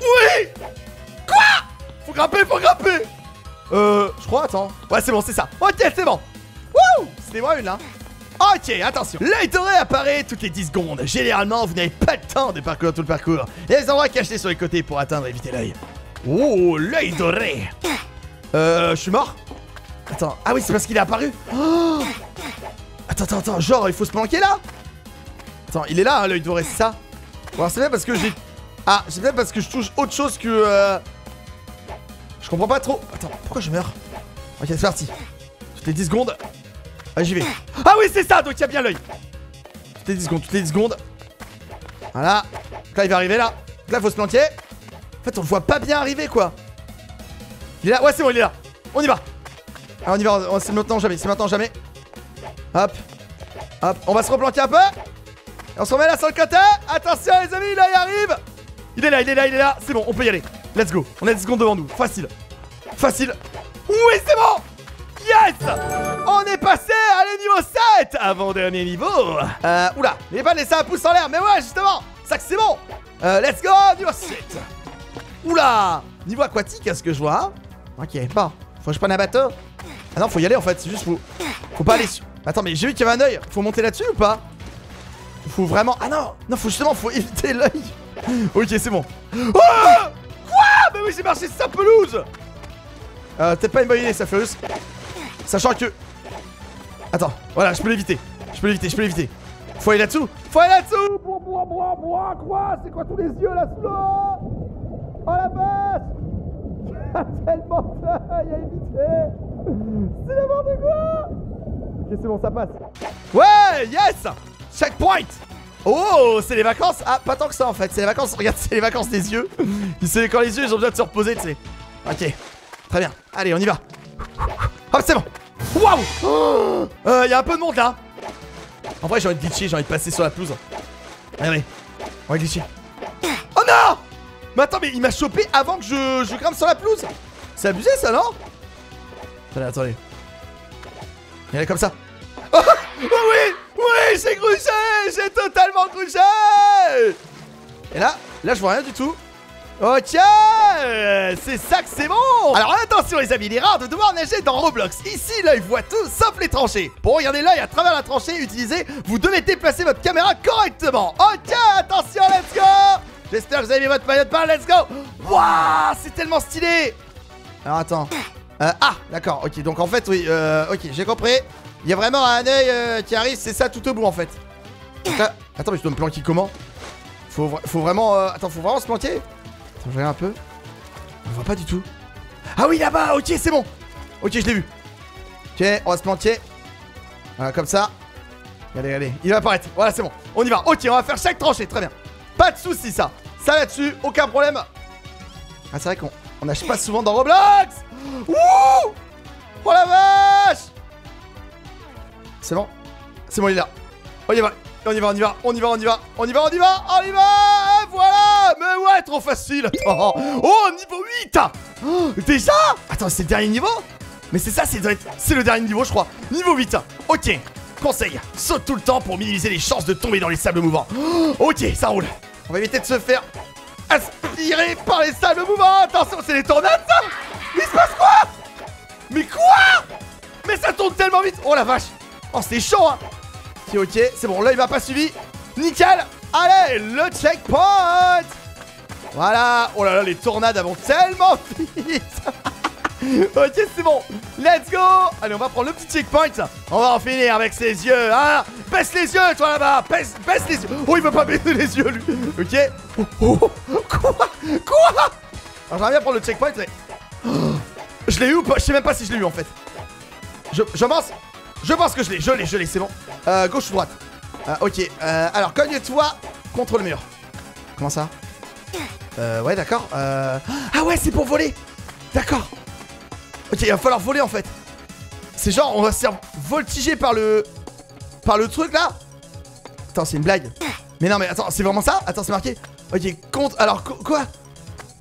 Oui! Quoi? Faut grimper, faut grimper Euh, je crois, attends Ouais, c'est bon, c'est ça Ok, c'est bon Wouh C'était moi une, là Ok, attention. L'œil doré apparaît toutes les 10 secondes. Généralement, vous n'avez pas le temps de parcourir tout le parcours. A des endroits cachés sur les côtés pour atteindre et éviter l'œil. Oh, l'œil doré. Euh, je suis mort? Attends, ah oui, c'est parce qu'il est apparu. Oh attends, attends, attends, genre, il faut se planquer là? Attends, il est là, hein, l'œil doré, c'est ça? Bon, c'est bien parce que j'ai... Ah, c'est bien parce que je touche autre chose que... Euh... Comprends pas trop. Attends, pourquoi je meurs Ok, c'est parti. Toutes les 10 secondes. Ah, j'y vais. Ah oui, c'est ça, donc il y a bien l'œil. Toutes les 10 secondes, toutes les 10 secondes. Voilà. Là, il va arriver là. Donc là, il faut se planquer. En fait, on le voit pas bien arriver, quoi. Il est là. Ouais, c'est bon, il est là. On y va. Ah, on y va, c'est maintenant jamais, c'est maintenant jamais. Hop, hop, on va se replanquer un peu. On se remet là sur le côté. Attention les amis, là il arrive. Il est là, il est là, il est là. C'est bon, on peut y aller. Let's go. On a 10 secondes devant nous. Facile. Facile. Oui, c'est bon. Yes On est passé à le niveau 7 Avant-dernier niveau Euh, oula Il pas de laisser un pouce en l'air Mais ouais, justement Ça que c'est bon euh, Let's go Niveau 7 Oula Niveau aquatique, est-ce que je vois hein Ok, bon. Faut que je prenne un bateau Ah non, faut y aller en fait. C'est juste, faut... Faut pas aller sur... Attends, mais j'ai vu qu'il y avait un œil. Faut monter là-dessus ou pas? Faut vraiment... Ah non Non, faut justement, faut éviter l'œil. ok, c'est bon. Oh Quoi Mais oui, j'ai marché sa pelouse euh, Peut-être pas une bonne idée, ça, Furious. Sachant que... Attends, voilà, je peux l'éviter. Je peux l'éviter, je peux l'éviter. Faut aller là-dessous Faut aller là-dessous Bois, bois, bois, bois, quoi C'est quoi tous les yeux là sous l'eau Oh la vache Il y a tellement d'œil à éviter C'est n'importe quoi Ok, c'est bon, ça passe. Ouais, yes Checkpoint Oh, c'est les vacances Ah, pas tant que ça en fait, c'est les vacances, regarde, c'est les vacances des yeux. C'est quand les yeux, ils ont besoin de se reposer, tu sais. Ok, très bien. Allez, on y va. Hop, c'est bon Waouh oh Euh, y a un peu de monde là En vrai, j'ai envie de glitcher, j'ai envie de passer sur la pelouse. Allez, on va glitcher. Oh non Mais attends, mais il m'a chopé avant que je, je grimpe sur la pelouse C'est abusé ça, non? Attendez, attendez. Est comme ça. Oh, oh oui Oui, j'ai grugé J'ai totalement grugé Et là, là, je vois rien du tout. Ok C'est ça que c'est bon Alors attention les amis, il est rare de devoir nager dans Roblox. Ici, l'œil voit tout sauf les tranchées. Pour regarder l'œil à travers la tranchée utilisée, vous devez déplacer votre caméra correctement. Ok, attention, let's go J'espère que vous avez mis votre maillot de let's go Waouh C'est tellement stylé Alors attends. Euh, ah, d'accord, ok, donc en fait, oui, euh, ok, j'ai compris. Il y a vraiment un œil euh, qui arrive, c'est ça tout au bout en fait. Attends, mais je dois me planquer comment? Faut, faut vraiment... euh, attends, faut vraiment se planquer? Attends, je regarde un peu. On voit pas du tout. Ah oui, là-bas, ok, c'est bon. Ok, je l'ai vu. Ok, on va se planquer. Voilà, comme ça. Allez, allez, il va apparaître. Voilà, c'est bon. On y va. Ok, on va faire chaque tranchée, très bien. Pas de soucis, ça. Ça là-dessus, aucun problème. Ah, c'est vrai qu'on on nage pas souvent dans Roblox. Wouh Oh la vache C'est bon. C'est bon, il est là. On y va, on y va, on y va, on y va, on y va, on y va, on y va, on y va. Voilà. Mais ouais, trop facile. Attends Oh, niveau 8 Oh, Déjà Attends, c'est le dernier niveau Mais c'est ça, c'est le dernier niveau, je crois. Niveau 8 Ok. Conseil, saute tout le temps pour minimiser les chances de tomber dans les sables mouvants. Oh, ok, ça roule. On va éviter de se faire aspirer par les sables mouvants. Attention, c'est les tornades, ça. Il se passe quoi? Mais quoi? Mais ça tourne tellement vite. Oh la vache Oh, c'est chaud, hein. Ok, ok, c'est bon, là il m'a pas suivi. Nickel. Allez, le checkpoint. Voilà. Oh là là, les tornades vont tellement vite. Ok, c'est bon. Let's go. Allez, on va prendre le petit checkpoint. On va en finir avec ses yeux, hein. Baisse les yeux, toi là-bas. Baisse, baisse les yeux. Oh, il veut pas baisser les yeux, lui. Ok. Oh, oh, Quoi? Quoi? Alors, j'aimerais bien prendre le checkpoint, mais... Oh, je l'ai eu ou pas? Je sais même pas si je l'ai eu, en fait. Je, je pense... Je pense que je l'ai, je l'ai, je l'ai, c'est bon. Euh, gauche ou droite Euh, Ok, euh, alors cogne-toi contre le mur. Comment ça Euh, ouais, d'accord. Euh... Ah ouais, c'est pour voler D'accord. Ok, il va falloir voler en fait. C'est genre, on va se faire voltiger par le... Par le truc là Attends, c'est une blague. Mais non, mais attends, c'est vraiment ça Attends, c'est marqué. Ok, contre... Alors, quoi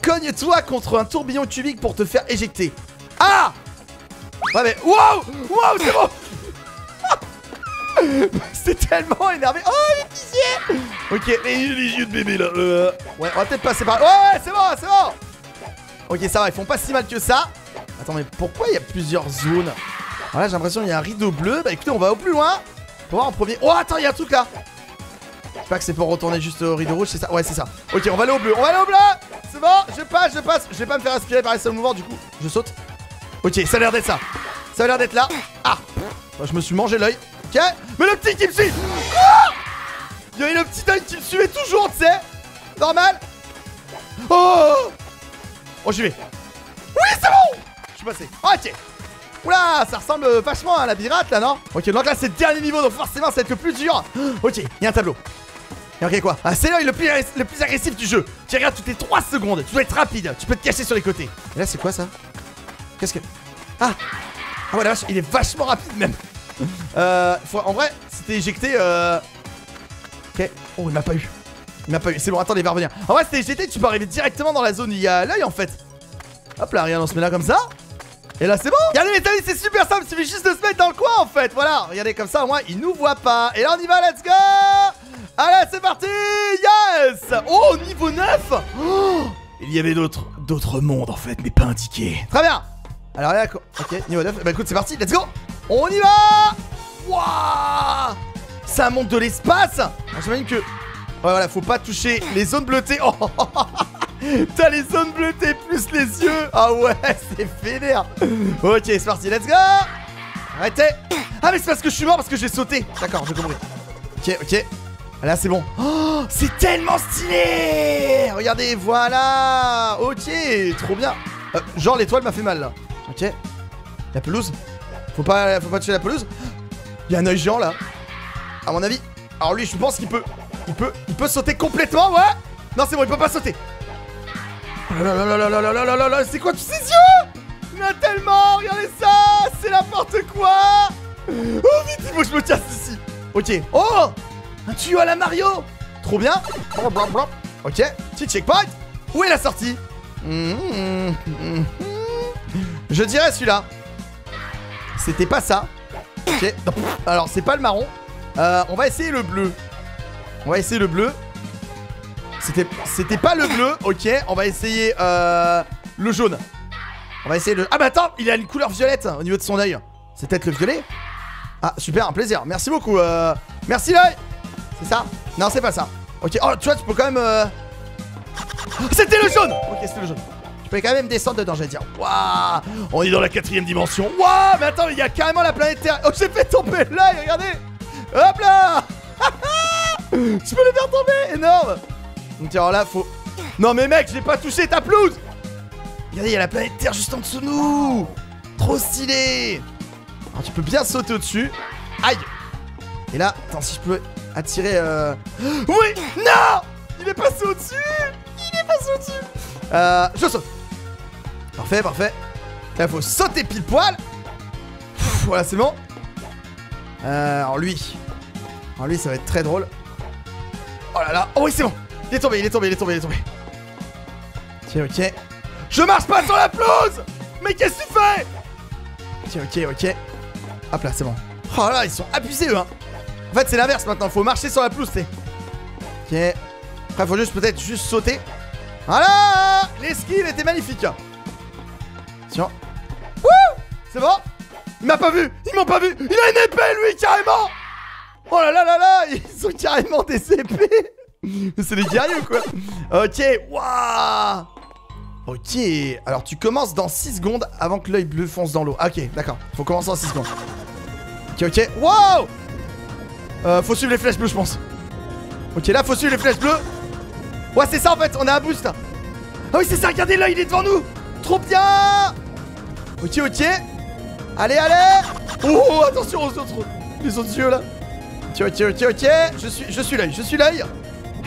Cogne-toi contre un tourbillon cubique pour te faire éjecter. Ah Ouais, mais... Wow Wow, c'est bon C'est tellement énervé. Oh, les pitié Ok, les, les yeux de bébé là. Euh, Ouais, on va peut-être passer par. Ouais, c'est bon, c'est bon. Ok, ça va, ils font pas si mal que ça. Attends, mais pourquoi il y a plusieurs zones? Voilà, j'ai l'impression qu'il y a un rideau bleu. Bah écoutez, on va au plus loin. Pour voir en premier. Oh, attends, il y a un truc là. Je sais pas que c'est pour retourner juste au rideau rouge, c'est ça? Ouais, c'est ça. Ok, on va aller au bleu. On va aller au bleu. C'est bon, je passe, je passe. Je vais pas me faire aspirer par les seuls mouvements, du coup, je saute. Ok, ça a l'air d'être ça. Ça a l'air d'être là. Ah Je me suis mangé l'œil. Ok Mais le petit qui me suit Ah Il y avait le petit œil qui me suivait toujours, tu sais Normal Oh Oh, j'y vais. Oui, c'est bon Je suis passé. Ok Oula, ça ressemble vachement à la birate là, non Ok, donc là c'est le dernier niveau, donc forcément ça va être le plus dur. Ok, il y a un tableau. Et ok quoi Ah, c'est l'œil le plus, le plus agressif du jeu. Tu regardes toutes les 3 secondes. Tu dois être rapide. Tu peux te cacher sur les côtés. Et là, c'est quoi ça? Qu'est-ce que? Ah Ah ouais, la vache, il est vachement rapide même. Euh, en vrai, c'était éjecté. Euh... Ok. Oh, il m'a pas eu. Il m'a pas eu. C'est bon, attends, il va revenir. En vrai, c'était éjecté, tu peux arriver directement dans la zone il y a l'œil en fait. Hop là, regarde, on se met là comme ça. Et là, c'est bon. Regardez, les amis, c'est super simple. Il suffit juste de se mettre dans le coin en fait. Voilà, regardez comme ça, au moins, il nous voit pas. Et là, on y va, let's go. Allez, c'est parti. Yes. Oh, niveau 9. Oh, il y avait d'autres d'autres mondes en fait, mais pas indiqués. Très bien. Alors là, ok, niveau 9. Bah écoute, c'est parti, let's go. On y va. C'est un monde de l'espace Ah, J'imagine que... Ouais, voilà, faut pas toucher les zones bleutées. Oh T'as les zones bleutées plus les yeux Ah ouais, c'est fédère Ok, c'est parti, let's go Arrêtez Ah mais c'est parce que je suis mort parce que j'ai sauté D'accord, j'ai compris. Ok, ok. Là, c'est bon. Oh, c'est tellement stylé Regardez, voilà Ok, trop bien. Euh, genre, l'étoile m'a fait mal, là. Ok. La pelouse Faut pas, faut pas toucher la pelouse Il y a un œil géant, là. À mon avis. Alors lui, je pense qu'il peut... Il peut... Il peut sauter complètement, ouais Non, c'est bon, il peut pas sauter. Oh là là là là là là là là là C'est quoi tous ces yeux? Il a tellement Regardez ça C'est n'importe quoi Oh vite, il faut que je me casse ici Ok. Oh Un tuyau à la Mario Trop bien. Ok. Petit checkpoint Où est la sortie? Mhm, mhm. Je dirais celui-là. C'était pas ça. Alors, c'est pas le marron. Euh, on va essayer le bleu. On va essayer le bleu. C'était, pas le bleu, ok. On va essayer euh, le jaune. On va essayer le. Ah bah attends, il a une couleur violette au niveau de son œil. C'est peut-être le violet. Ah super, un plaisir. Merci beaucoup. euh, Merci l'œil. C'est ça? Non, c'est pas ça. Ok. Oh, tu vois, tu peux quand même. euh, C'était le jaune. Ok, c'était le jaune. Peux quand même descendre dedans, j'allais dire. Waouh On est dans la quatrième dimension. Waouh Mais attends, il y a carrément la planète Terre. Oh, j'ai fait tomber l'œil, regardez. Hop là Tu peux le faire tomber Énorme Donc alors là, faut... Non mais mec, j'ai pas touché ta pelouse Regardez, il y a la planète Terre juste en dessous de nous Trop stylé Alors tu peux bien sauter au-dessus. Aïe Et là, attends, si je peux attirer... Euh... Oui Non Il est passé au-dessus Il est passé au-dessus Euh... Je saute Parfait, parfait. Là, faut sauter pile poil Voilà, c'est bon. Euh, alors lui... Alors lui, ça va être très drôle. Oh là là. Oh oui, c'est bon. Il est tombé, il est tombé, il est tombé, il est tombé. Ok, ok. Je marche pas sur la pelouse Mais qu'est-ce que tu fais? Ok, ok, ok. Hop là, c'est bon. Oh là, ils sont abusés, eux, hein. En fait, c'est l'inverse maintenant. Faut marcher sur la pelouse, tu sais. Ok. Après, faut juste peut-être juste sauter. Voilà L'esquive était magnifique. Tiens. Wouh C'est bon. Il m'a pas vu. Ils m'ont pas vu. Il a une épée, lui, carrément. Oh là là là là Ils ont carrément des épées. C'est des guerriers quoi. Ok, waouh. Ok, alors tu commences dans 6 secondes avant que l'œil bleu fonce dans l'eau. Ah, ok, d'accord, faut commencer en 6 secondes. Ok, ok, wow euh, Faut suivre les flèches bleues, je pense. Ok, là, faut suivre les flèches bleues. Ouais, c'est ça en fait, on a un boost. Ah oui, c'est ça, regardez l'œil, il est devant nous Trop bien Ok, ok. Allez, allez Oh, attention aux autres, les autres yeux là. Ok, ok, ok, ok. Je suis, je suis l'œil, je suis l'œil.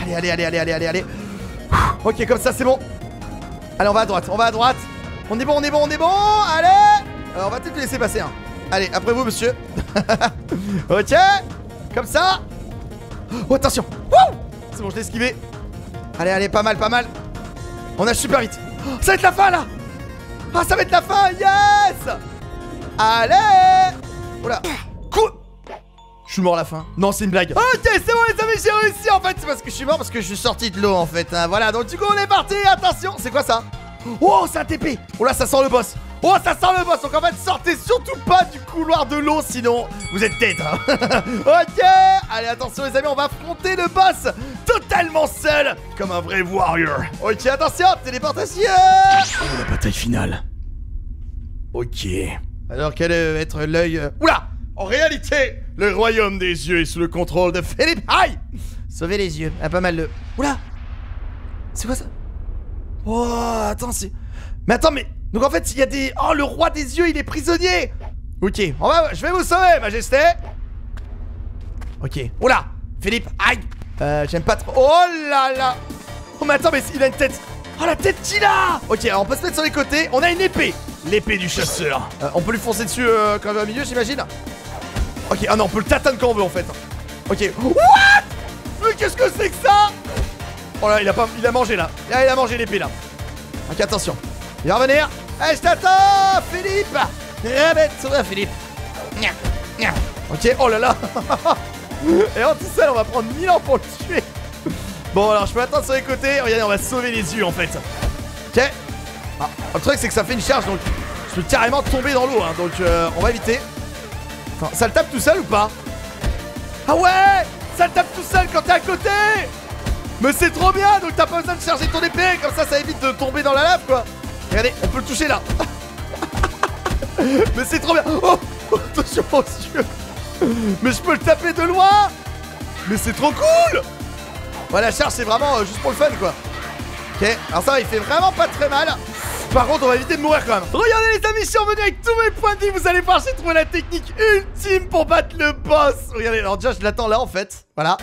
Allez, allez, allez, allez, allez, allez, allez. Ok, comme ça, c'est bon. Allez, on va à droite, on va à droite. On est bon, on est bon, on est bon. Allez. Alors, on va peut-être laisser passer. Hein. Allez, après vous, monsieur. ok. Comme ça. Oh, attention. C'est bon, je l'ai esquivé. Allez, allez, pas mal, pas mal. On a super vite. Oh, ça va être la fin là. Ah, ça va être la fin. Yes. Allez. Oula. Cool. Je suis mort à la fin. Non, c'est une blague. Ok, c'est bon les amis, j'ai réussi en fait. C'est parce que je suis mort parce que je suis sorti de l'eau en fait. hein. Voilà, donc du coup on est parti. Attention, c'est quoi ça Oh, c'est un TP. Oh là, ça sent le boss. Oh, ça sent le boss. Donc en fait, sortez surtout pas du couloir de l'eau, sinon vous êtes tête. hein. ok. Allez, attention les amis, on va affronter le boss totalement seul, comme un vrai warrior. Ok, attention, téléportation. Oh, la bataille finale. Ok. Alors quel va être l'œil euh, Oula En réalité, le royaume des yeux est sous le contrôle de Philippe Aïe Sauver les yeux, ah pas mal le... Oula C'est quoi ça? Oh, attends, c'est... Mais attends, mais... Donc en fait, il y a des... Oh, le roi des yeux, il est prisonnier Ok, on va... je vais vous sauver, majesté Ok. Oula Philippe, aïe Euh, j'aime pas trop... Oh là là Oh mais attends, mais il a une tête... Oh la tête qu'il a Ok, alors on peut se mettre sur les côtés, on a une épée L'épée du chasseur. Euh, on peut lui foncer dessus euh, quand il va au milieu, j'imagine Ok, ah non, on peut le tatane quand on veut en fait. Ok. What? Mais qu'est-ce que c'est que ça? Oh là, il a pas, il a mangé là. Là, il a mangé l'épée là. Ok, attention. Il va revenir. Eh, je t'attends, Philippe. Eh ben, va, Philippe. Ok, oh là là. Et en tout seul, on va prendre 1000 ans pour le tuer. Bon, alors je peux attendre sur les côtés. Regardez, on va sauver les yeux en fait. Ok. Ah, le truc, c'est que ça fait une charge donc je peux carrément tomber dans l'eau. Hein, donc euh, on va éviter. Attends, ça le tape tout seul ou pas? Ah ouais Ça le tape tout seul quand t'es à côté Mais c'est trop bien Donc t'as pas besoin de charger ton épée Comme ça, ça évite de tomber dans la lave quoi Regardez, on peut le toucher là. Mais c'est trop bien. Oh Attention aux yeux. Mais je peux le taper de loin. Mais c'est trop cool. Ouais, la charge, c'est vraiment euh, juste pour le fun quoi. Ok, alors ça, il fait vraiment pas très mal par contre, on va éviter de mourir quand même. Regardez les amis, je suis revenu avec tous mes points de vie. Vous allez voir, j'ai trouvé la technique ultime pour battre le boss. Regardez, alors déjà, je l'attends là en fait. Voilà.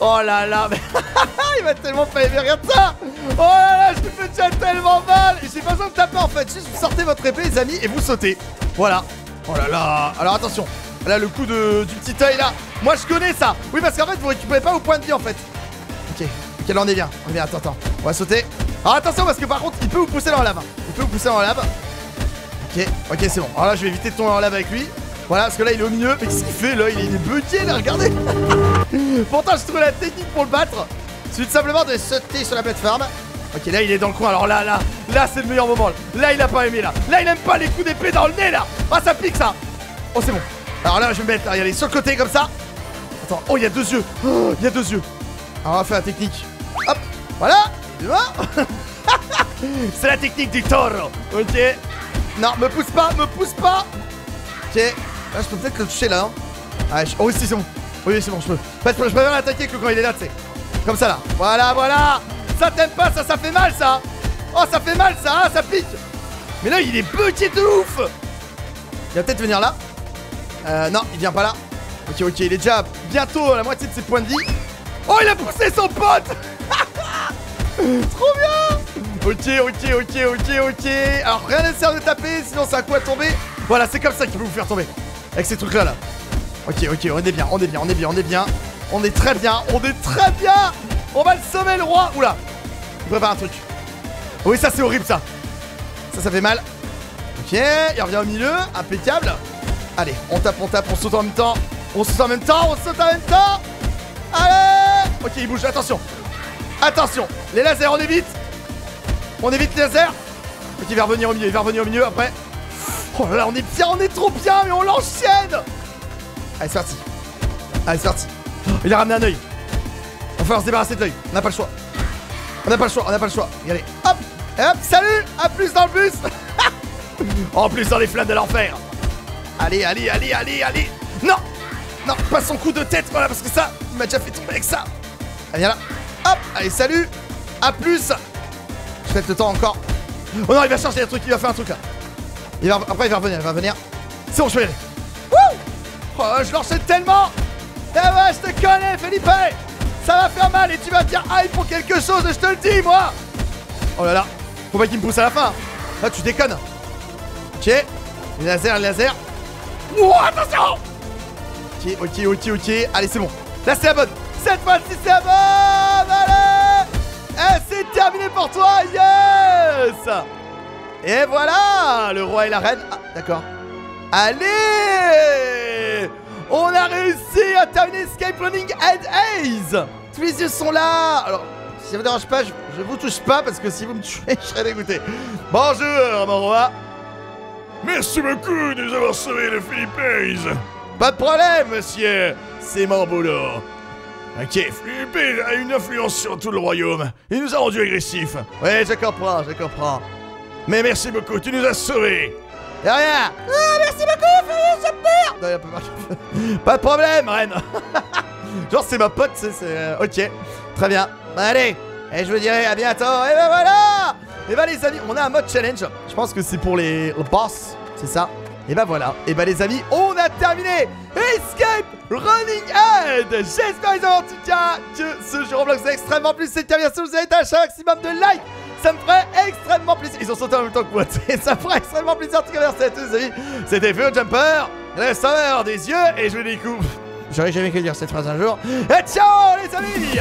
Oh là là, mais il va tellement pas aimer, regarde ça. Oh là là, je me fais déjà tellement mal. Et j'ai pas besoin de taper en fait. Juste vous sortez votre épée, les amis, et vous sautez. Voilà. Oh là là. Alors attention. Là, le coup de, du petit œil là. Moi, je connais ça. Oui, parce qu'en fait, vous récupérez pas vos points de vie en fait. Ok. Ok, là, on est bien. On est bien. Attends, attends. On va sauter. Alors attention, parce que par contre, il peut vous pousser dans la lave. Il peut vous pousser dans la lave. Ok, ok, c'est bon. Alors là, je vais éviter de tomber en lave avec lui. Voilà, parce que là, il est au milieu. Mais qu'est-ce qu'il fait là? Il est bugué là, regardez. Pourtant, je trouve la technique pour le battre. C'est tout simplement de sauter sur la plateforme. Ok, là, il est dans le coin. Alors là, là, là, c'est le meilleur moment. Là, il a pas aimé là. Là, il aime pas les coups d'épée dans le nez là. Ah, ça pique ça. Oh, c'est bon. Alors là, je vais me mettre. Regardez, sur le côté comme ça. Attends, oh, il y a deux yeux. Oh, il y a deux yeux. Alors, on va faire la technique. Hop, voilà. Est mort. C'est la technique du taureau. Ok. Non, me pousse pas, me pousse pas. Ok. Là, je peux peut-être le toucher là. Hein. Ah, je... Oh, oui, c'est bon. Oui, c'est bon, je peux. En fait, je bien l'attaquer que quand il est là, tu sais. Comme ça là. Voilà, voilà. Ça t'aime pas, ça, ça fait mal ça. Oh, ça fait mal ça, hein, ça pique. Mais là, il est petit de ouf. Il va peut-être venir là. Euh, non, il vient pas là. Ok, ok, il est déjà bientôt à la moitié de ses points de vie. Oh, il a poussé son pote. Trop bien Ok, ok, ok, ok, ok. Alors rien ne sert de taper, sinon c'est un coup à tomber. Voilà, c'est comme ça qu'il peut vous faire tomber. Avec ces trucs-là, là. Ok, ok, on est bien, on est bien, on est bien, on est bien. On est très bien, on est très bien. On va le sauver, le roi. Oula. Il prépare un truc. Oui, ça c'est horrible, ça. Ça, ça fait mal. Ok, il revient au milieu. Impeccable. Allez, on tape, on tape, on saute en même temps. On saute en même temps, on saute en même temps. Allez Ok, il bouge, attention. Attention, les lasers, on évite. On évite les lasers. Ok, il va revenir au milieu, il va revenir au milieu après. Oh là là, on est bien, on est trop bien, mais on l'enchaîne. Allez, c'est parti. Allez, c'est parti. Il a ramené un œil. On va falloir se débarrasser de l'œil. On n'a pas le choix. On n'a pas le choix, on n'a pas le choix. Regardez. Hop, hop, salut. À plus dans le bus. en plus dans les flammes de l'enfer. Allez, allez, allez, allez, allez. Non, non, pas son coup de tête, voilà, parce que ça, il m'a déjà fait tomber avec ça. Allez, viens là. Hop, allez, salut A plus fais le temps encore. Oh non, il va chercher un truc, il va faire un truc là. Il va, après, il va revenir, il va revenir. C'est bon, je peux y aller. Oh, je l'enchaîne tellement Eh ouais, je te connais, Felipe Ça va faire mal et tu vas dire aïe pour quelque chose, je te le dis, moi Oh là là, faut pas qu'il me pousse à la fin. Là, tu déconnes. Ok, les lasers, les attention Ok, ok, ok, ok. Allez, c'est bon. Là, c'est la bonne. Cette fois-ci, c'est bonne Allez Et c'est terminé pour toi Yes Et voilà Le roi et la reine. Ah, d'accord. Allez On a réussi à terminer Escape Running and Ace Tous les yeux sont là Alors, si ça vous dérange pas, je, je vous touche pas parce que si vous me tuez, je serais dégoûté. Bonjour, mon roi Merci beaucoup de nous avoir sauvé le Philippines. Pas de problème, monsieur C'est mon boulot Ok, Philippe a une influence sur tout le royaume. Il nous a rendus agressifs. Ouais, je comprends, je comprends. Mais merci beaucoup, tu nous as sauvés. Y'a rien Ah, merci beaucoup, j'ai peur Non, y'a pas, pas de problème, reine Genre, c'est ma pote, c'est... euh, ok, très bien. Allez, et je vous dirai à bientôt. Et ben voilà Et ben les amis, on a un mode challenge. Je pense que c'est pour les le boss, c'est ça? Et bah voilà, et bah les amis, on a terminé Escape Running Head J'espère les amis en tout cas que ce jeu Roblox est extrêmement plus c'est bien sûr vous avez un maximum de likes Ça me ferait extrêmement plaisir. Ils ont sauté en même temps que moi. Ça me ferait extrêmement plaisir. Cas, merci à tous, les amis. C'était Feu Jumper, le sauveur des yeux, et je vous découvre. J'aurais jamais pu dire cette phrase un jour. Et ciao, les amis